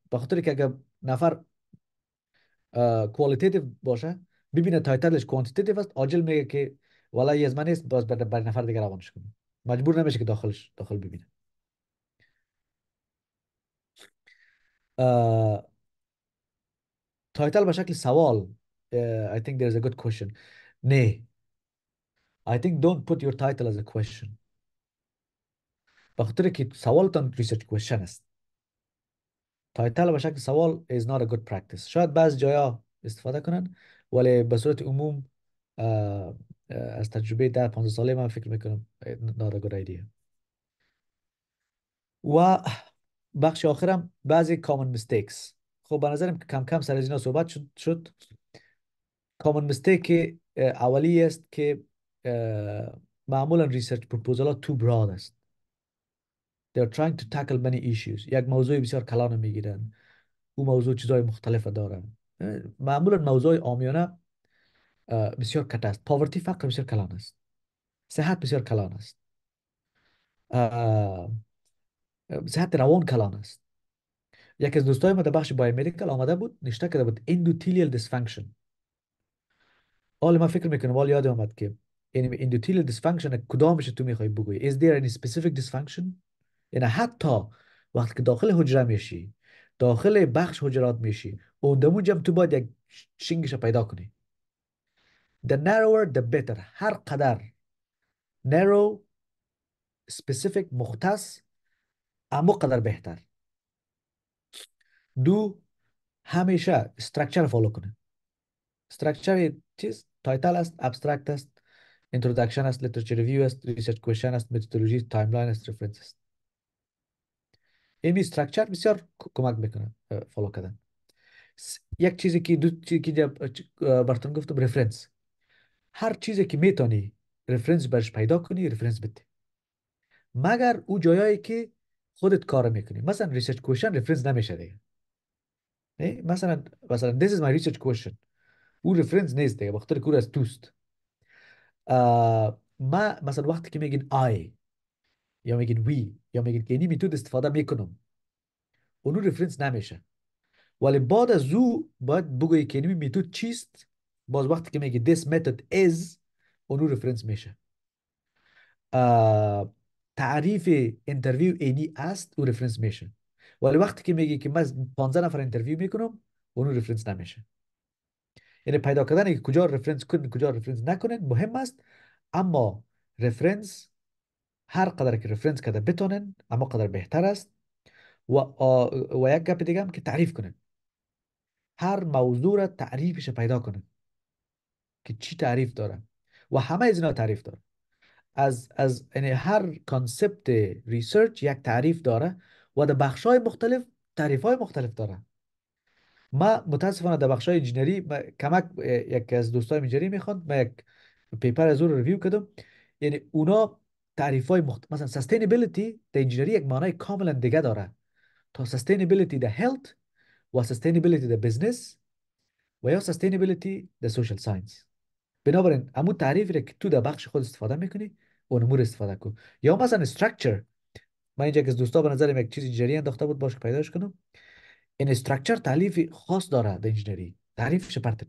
به خاطر که اگر نفر qualitative باشه ببینه title ش quantitative است عاجل میگه که والا از من نیست باز بر نفر دیگه روانش کنه مجبور نمیشه که داخلش داخل ببینه. title به شکل سوال I think there's a good question. نه I think don't put your title as a question. بخاطر که سوالتان research question است. title به شکل سوال is not a good practice. شاید بعض جایا استفاده کنن ولی به صورت عموم از تجربه ده 15 ساله من فکر می‌کنم not a good idea. و بخش آخرم بعضی common mistakes. خب به نظرم که کم کم سر از اینا صحبت شد, شد. Common mistake اولی است که معمولا ریسرچ پروپوزالات تو براد است they are trying to tackle many issues. یک موضوع بسیار کلان می‌گیرن او موضوع چیزای مختلف دارن معمولا موضوع عامیانه بسیار کت است poverty فقر بسیار کلان است صحت بسیار کلان است صحت روان کلان است یکی از دوستای ما در بخش biomedical آمده بود نشته کرده بود endothelial dysfunction حالا من فکر می‌کنم حالا یادم آمد که یعنی endothelial dysfunction کدامش تو می‌خوای بگویی؟ Is there any specific dysfunction یعنی حتی وقتی که داخل حجره میشی داخل بخش حجرات میشی اون جمع تو باید یک شنگش پیدا کنی. The narrower the better. هر قدر narrow specific مختص اما قدر بهتر. دو همیشه structure follow کنه. structure چیز؟ title است abstract است introduction است literature review است research question است methodology timeline است reference است این structure بسیار کمک می‌کنه follow کردن یک چیزی که دو چیزی که براتون گفتم reference هر چیزی که می‌تونی reference برش پیدا کنی reference بده مگر او جایایی که خودت کار می‌کنی مثلا research question reference نمیشه دیگه مثلا مثلا this is my research question. او reference نیست دیگه بخاطر کور از توست ما مثلا وقتی که میگین I یا میگین we یا میگین که method استفاده می‌کنم اونو reference نمیشه ولی بعد از او باید بگویی که method چیست باز وقتی که میگی this method is اونو reference میشه تعریف interview اینی است او reference میشه ولی وقتی که میگی که من 15 نفر interview می‌کنم اونو reference نمیشه یعنی پیدا کردن که کجا reference کنن کجا reference نکنن مهم است. اما reference هر قدر که reference کرده بتونن اما قدر بهتر است. و, و یک گپ دیگه هم که تعریف کنن. هر موضوع را تعریفش پیدا کنن که چی تعریف داره. و همه از اینا تعریف داره. از از یعنی هر concept research یک تعریف داره و در بخش های مختلف تعریف های مختلف داره. ما متاسفانه در بخش انجینری کمک یک از دوستای انجینری می‌خوند ما یک paper از اون review کردم. یعنی اونا تعریف های مختلف مثلا sustainability در انجینری یک معنای کاملا دیگه داره. تا sustainability در health و sustainability در business و یا sustainability در social science بنابراین همون تعریفی که تو در بخش خود استفاده می‌کنی اون امور استفاده کن. یا مثلا structure من اینجا که از دوستا به نظرم یک چیز انجینری انداخته بود باش پیداش کنم. این structure تعریف خاص داره در انجینری. تعریفش پرت.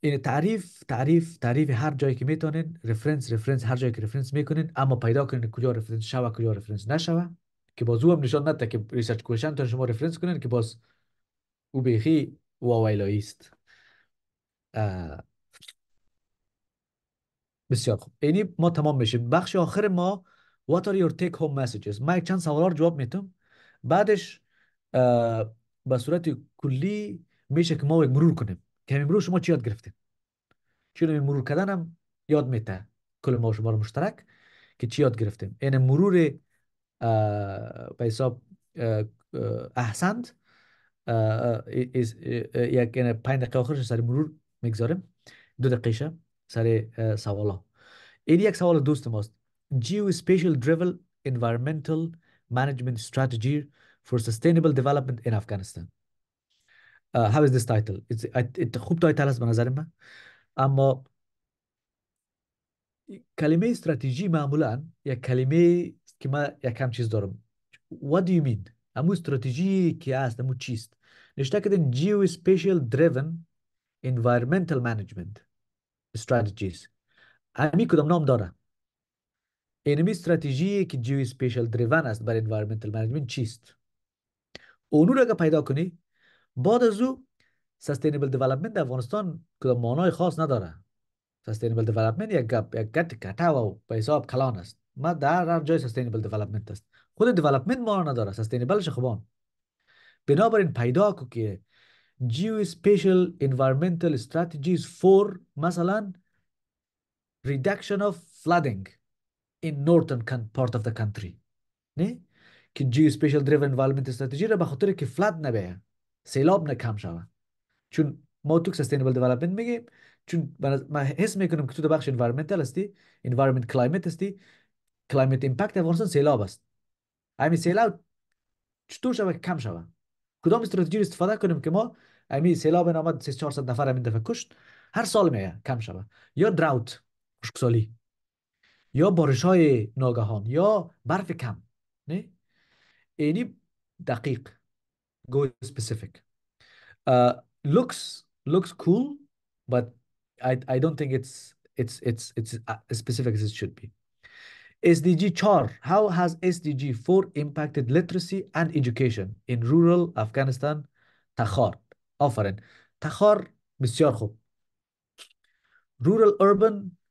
این تعریف تعریف تعریف هر جایی که می‌تونین reference reference هر جایی که reference می‌کنین اما پیدا کنین کجا reference شوه کجا reference نشوه که باز او هم نشان نده که research question تا شما reference کنین که باز او بیخی واویلایی است بسیار خوب. اینی ما تمام میشیم. بخش آخر ما what are your take home messages? ما یک چند سوال رو جواب میتم بعدش به صورت کلی میشه که ما یک مرور کنیم. که امروز شما چی یاد گرفتیم چون این مرور کردن یاد میته کل ما شما رو مشترک. که چی یاد گرفتیم؟ این مرور به حساب احسنت یک یعنی پنج دقیقه آخرش سر مرور می‌گذاریم. دو دقیقه سر سوالا این یک سوال دوست ماست. Geospatial Driven Environmental Management Strategy for Sustainable Development in Afghanistan uh, how is this title it's, it, خوب تایتل است به نظر من اما کلمه استراتژی معمولا یک کلمه که من یک کم چیز دارم what do you mean امو استراتژی که هست امو چیست نشته کردن Geospatial Driven Environmental Management Strategies امی کدام نام داره اینمی استراتژی که geospatial driven است بر environmental management چیست اونو را که پیدا کنی بعد از او sustainable development افغانستان کدام معنای خاص نداره sustainable development یک گپ یک گت کتا و به حساب کلان است ما در هر جای sustainable development است خود development معنی نداره sustainable ش خوبان بنابراین پیدا کو که geospatial environmental strategies for مثلا reduction of flooding. In northern part of the country نه که geospatial driven environment استراتژی را به خاطر که flood نبیه سیلاب نکم شوه چون ما تو sustainable development میگیم چون ما حس می‌کنم که تو بخش environmental هستی environment climate هستی climate impact افغانستان سیلاب است همین سیلاب چطور شوه کم شوه کدام استراتژی استفاده کنیم که ما همین سیلاب نامد 400 نفر همین دفعه کشت هر سال میه کم شوه یا دراوت خشکسالی یا بارش های ناگهان یا برف کم نه اینی دقیق go specific uh, looks looks cool but I I don't think it's it's it's it's as specific as it should be SDG 4 how has SDG 4 impacted literacy and education in rural Afghanistan تخار آفرین تخار بسیار خوب rural urban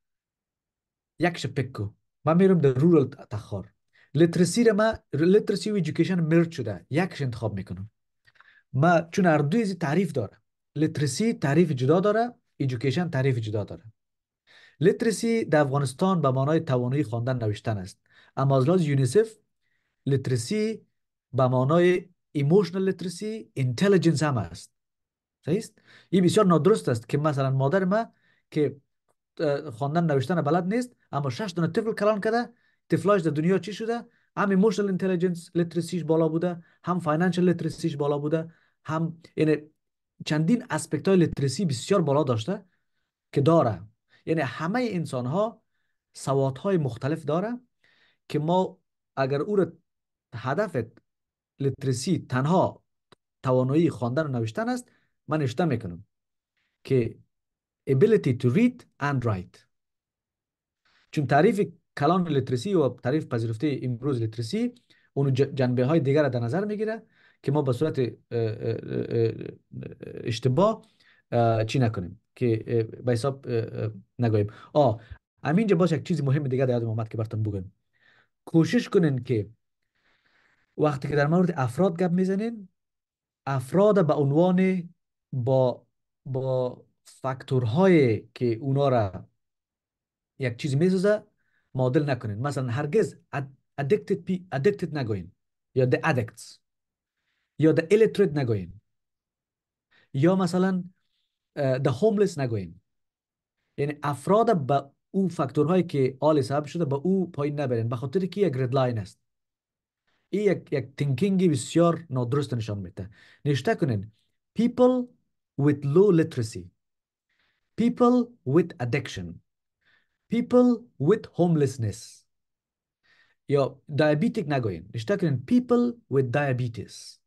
یکش پک کو من میرم در رورال تخار. لیترسی را ما لیترسی و ایژوکیشن مرد شده. یکش انتخاب می‌کنم. ما چون هر دوی تعریف داره. لیترسی تعریف جدا داره ایژوکیشن تعریف جدا داره. لیترسی در افغانستان به معنای توانایی خواندن نوشتن است. اما از لحاظ یونیسف لیترسی به معنای ایموشنال لیترسی اینتلیجنس هم است. صحیح است؟ این بسیار نادرست است که مثلا مادر ما که خواندن نوشتن بلد نیست. اما شش دونه طفل کلان کرده طفلاش در دنیا چی شده؟ هم emotional intelligence literacy ش بالا بوده هم financial literacy ش بالا بوده هم یعنی چندین aspect های literacy بسیار بالا داشته که داره. یعنی همه انسان ها سواد های مختلف داره که ما اگر او را هدف literacy تنها توانایی خواندن و نوشتن است من اشته می‌کنم که ability to read and write. چون تعریف کلان لیترسی و تعریف پذیرفته امروز لیترسی اون جنبه های دیگر در نظر می‌گیره که ما به صورت اشتباه چی نکنیم که به حساب نگویم آه همینجا باش یک چیز مهم دیگه یادم اومد که براتون بگم. کوشش کنین که وقتی که در مورد افراد گپ می‌زنین افراد به عنوان با با فاکتورهایی که اونا را یک چیز می‌سازه معادل نکنین. مثلا هرگز addicted, addicted نگوین. یا the addicts. یا the illiterate نگوین. یا مثلا the homeless نگوین. یعنی افراد به او فاکتورهایی که آل سبب شده به او پایین نبرین. به خاطر که یک line است. این یک یک تینکینگی بسیار نادرست نشان میده. نشته کنین people with low literacy. People with addiction. People with homelessness. یا diabetic نگوین نشته کنین people with diabetes.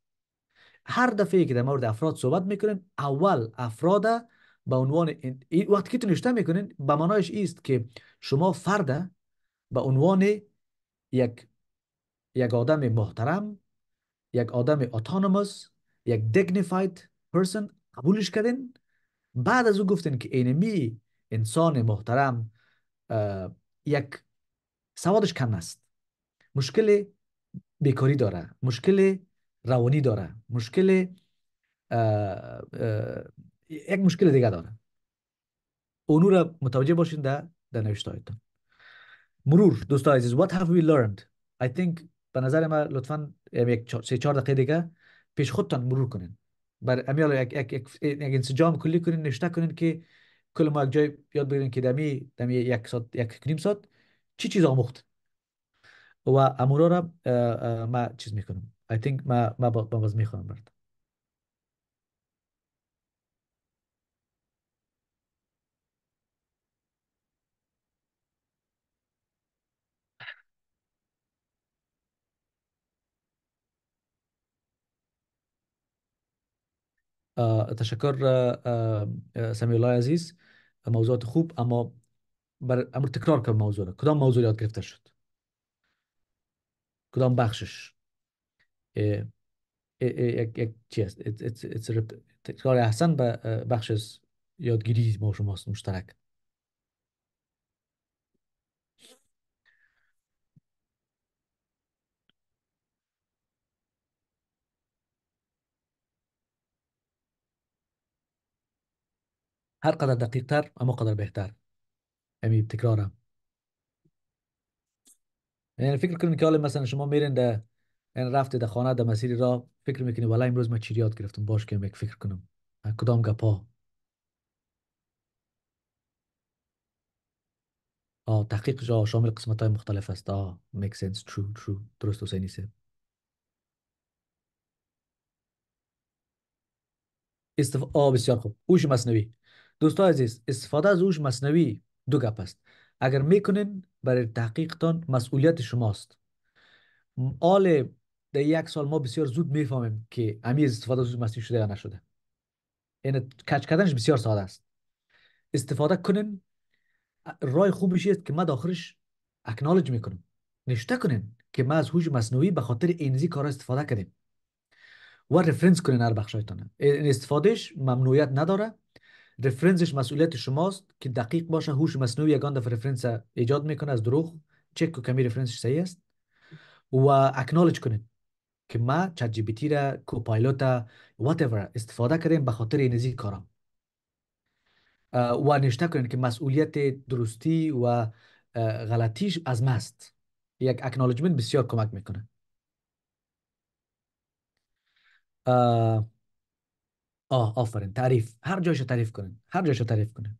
هر دفعه که در مورد افراد صحبت می‌کنین اول افراد به عنوان وقتی که تو نشته می‌کنین به معنایش است که شما فرد به عنوان یک یک آدم محترم یک آدم اتونوموس یک دیگنیفاید پرسن قبولش کردین بعد از او گفتین که اینمی انسان محترم یک سوادش کم است. مشکل بیکاری داره مشکل روانی داره مشکل یک مشکل دیگه داره. اونو را متوجه باشین در در مرور دوستان عزیز what have we learned? I think به نظر ما لطفا یک سه چهار دقیقه دیگه پیش خودتان مرور کنین. بر امیال یک یک یک, یک انسجام کلی کنین نشته کنین که کل ما یک جای یاد بگیرین که دمی دمی یک ساعت یک نیم ساعت چی چیز آموخت. و امورا را ما چیز می‌کنم. I think ما ما باز می‌خوام برد تشکر سمی الله عزیز موضوعات خوب اما بر امر تکرار کنم موضوع کدام موضوع یاد گرفته شد؟ کدام بخشش؟ یک یک چی است تکرار احسن به بخش یادگیری ما شماست مشترک. هر قدر دقیق تر اما قدر بهتر. یعنی تکرارم. یعنی فکر کنید که حالا مثلا شما میرین در این رفته در خانه در مسیری را فکر می‌کنی والا امروز من چی یاد گرفتم؟ باش که یک فکر کنم. کدام گپا آه تحقیق جا شامل قسمت های مختلف است. آه make sense. True true. درست و سه استف... آه بسیار خوب. هوش مصنوعی. دوستان عزیز استفاده از هوش مصنوعی دو گپ است. اگر می‌کنین برای تحقیقتان مسئولیت شماست. آل در یک سال ما بسیار زود می‌فهمیم که امی استفاده از مصنوعی شده یا نشده. این یعنی کچ کردنش بسیار ساده است. استفاده کنین. رای خوبش است که ما داخلش اکنالج می‌کنم نشته کنین که ما از هوش مصنوعی به خاطر اینزی کار استفاده کردیم. و رفرنس کنین هر بخشایتان این استفادهش ممنوعیت نداره. رفرنسش مسئولیت شماست که دقیق باشه هوش مصنوعی یگان دفعه رفرنس ایجاد می‌کنه از دروغ چک کو کمی رفرنسش صحیح است. و اکنالج کنید که ما چت جی پی تی را کوپایلوت وات استفاده کردیم به خاطر این کارم و نشته کنید که مسئولیت درستی و غلطیش از ماست یک acknowledgement بسیار کمک می‌کنه. آه, آفرین. تعریف. هر جایشو تعریف کنین. هر جایشو تعریف کنین.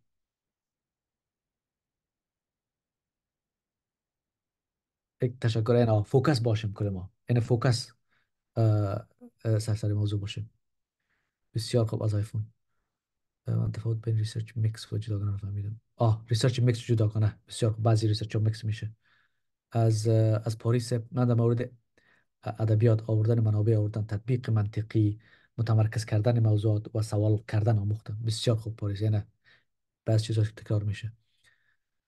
تشکر. اینا focus باشیم کل ما. این focus سر موضوع باشیم بسیار خوب از آیفون. من تفاوت بین research mix و جداگانه نفهمیدم آه research mix جداگانه بسیار خوب. بعضی research ها میکس میشه. از از پاریس من در مورد ادبیات آوردن منابع آوردن تطبیق منطقی متمرکز کردن موضوعات و سوال کردن آموختم بسیار خوب پاریس یعنی بعض چیزا تکرار میشه.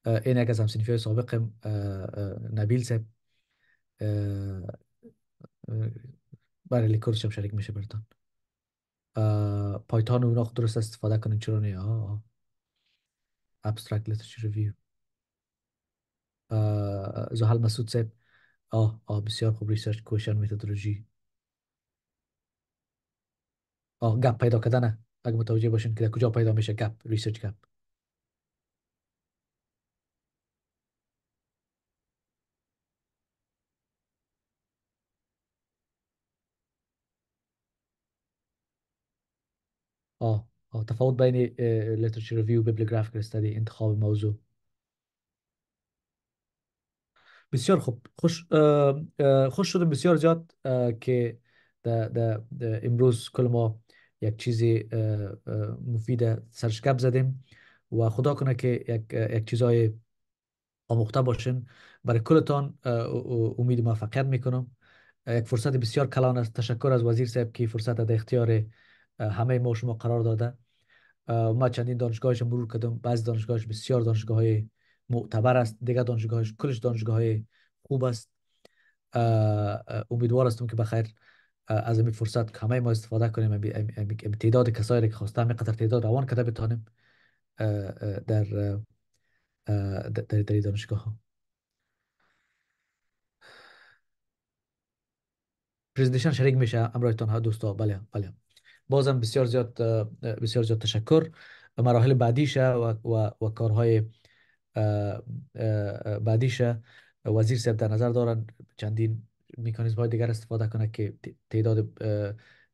این یک از همسنفی سابق نبیل سب برای لیکورش هم شریک میشه برتان پایتان و اونا درست استفاده کنین چرا نه؟ abstract literature review زحل مسعود سب آه آه بسیار خوب research question methodology آه gap پیدا کردن اگه متوجه باشین که کجا پیدا میشه gap research gap آه آه تفاوت بین literature review و bibliographical study انتخاب موضوع. بسیار خوب. خوش خوش شدم بسیار زیاد که در امروز کل ما یک چیزی مفید سرش گپ زدیم و خدا کنه که یک, یک چیزای آموخته باشین. برای کلتان امید موفقیت می‌کنم. یک فرصت بسیار کلان است. تشکر از وزیر صاحب که فرصت در اختیار همه ما شما قرار داده. ما چندین دانشگاهش مرور کردم بعضی دانشگاهش بسیار دانشگاه های معتبر است. دیگه دانشگاهش کلش دانشگاه های خوب است. امیدوار هستم که بخیر. از این فرصت همه ما استفاده کنیم. تعداد کسایی که خواسته قدر تعداد روان کرده بتانیم در در در دانشگاه ها. presentation شریک میشه. امرایتان ها دوستا. بله بله. بازم بسیار زیاد بسیار زیاد تشکر. مراحل بعدیشه و, و, و کارهای بعدیشه وزیر صاحب در نظر دارن چندین میکانیزم های دیگر استفاده کنه که تعداد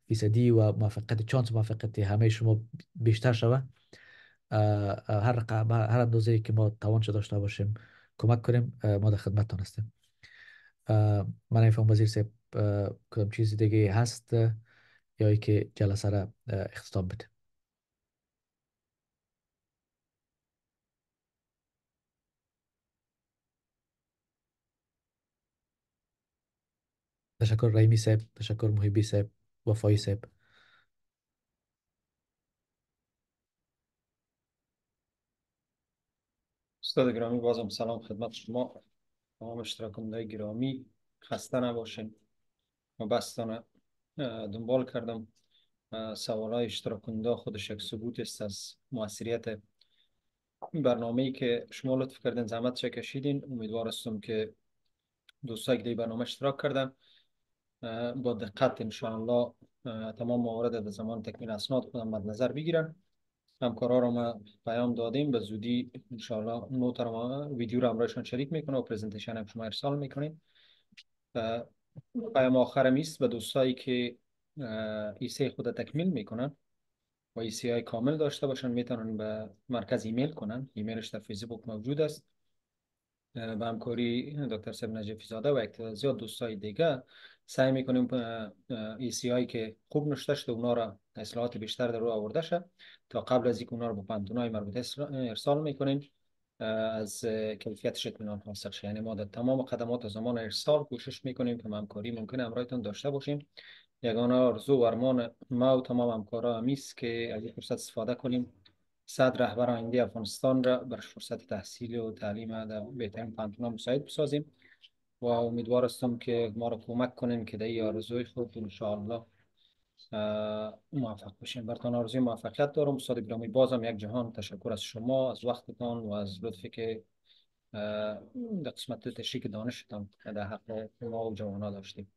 فیصدی و موفقیت چانس موفقیت همه شما بیشتر شوه هر هر اندازه که ما توانش داشته باشیم کمک کنیم ما در خدمتتان هستیم. من نمیفهم وزیر صاحب کدام چیز دیگه هست یا ای که جلسه را اختتام بده تشکر رحیمی صاحب تشکر محبی صاحب. وفایی صاحب. استاد گرامی بازم سلام خدمت شما. تمام اشتراکنده گرامی. خسته نباشین. و بستانه دنبال کردم. سوالای اشتراکنده خودش یک ثبوت است از موثریت برنامه ای که شما لطف کردین زحمت چه کشیدین امیدوار هستم که دوستایی که برنامه اشتراک کردن با دقت انشاءالله تمام موارد در زمان تکمیل اسناد خودم مد نظر بگیرن همکارا رو ما پیام دادیم به زودی انشاءالله note رو ویدیو رو همراهشان شریک می‌کنه و presentation هم شما ارسال می‌کنیم پیام آخرم است به دوستایی که essay خود تکمیل می‌کنن و essay های کامل داشته باشن می‌تونن به مرکز ایمیل کنن ایمیلش در فیسبوک موجود است. به همکاری دکتر سب نجفی زاده و زیاد دوستای دیگه سعی می‌کنیم ای سی هایی که خوب نشته شده اونا را اصلاحات بیشتر در رو آورده شد تا قبل از اینکه اونا رو به های مربوط ارسال می‌کنیم از کیفیتش اطمینان حاصل شه. یعنی ما در تمام خدمات زمان ارسال کوشش می‌کنیم که همکاری ممکن همراهتون داشته باشیم. یگانه آرزو و ارمان ما و تمام همکارا همیست که از این فرصت استفاده کنیم. صد رهبر آینده افغانستان را بر فرصت تحصیل و تعلیم در بهترین پانتونا مساعد بسازیم و امیدوار هستم که ما را کمک کنیم که در این آرزوی خود انشاءالله موفق بشیم برتان آرزوی موفقیت دارم. استاد گرامی بازم یک جهان تشکر از شما از وقتتان و از لطفی که در قسمت تشریک دانشتان در حق ما و جوانا داشتیم.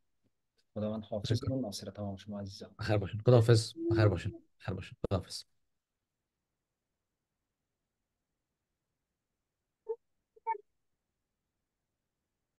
خداوند حافظ ناصر تمام شما عزیزان بخیر باشین. خداحافظ. بخیر باشین. بخیر باشین. خداحافظ.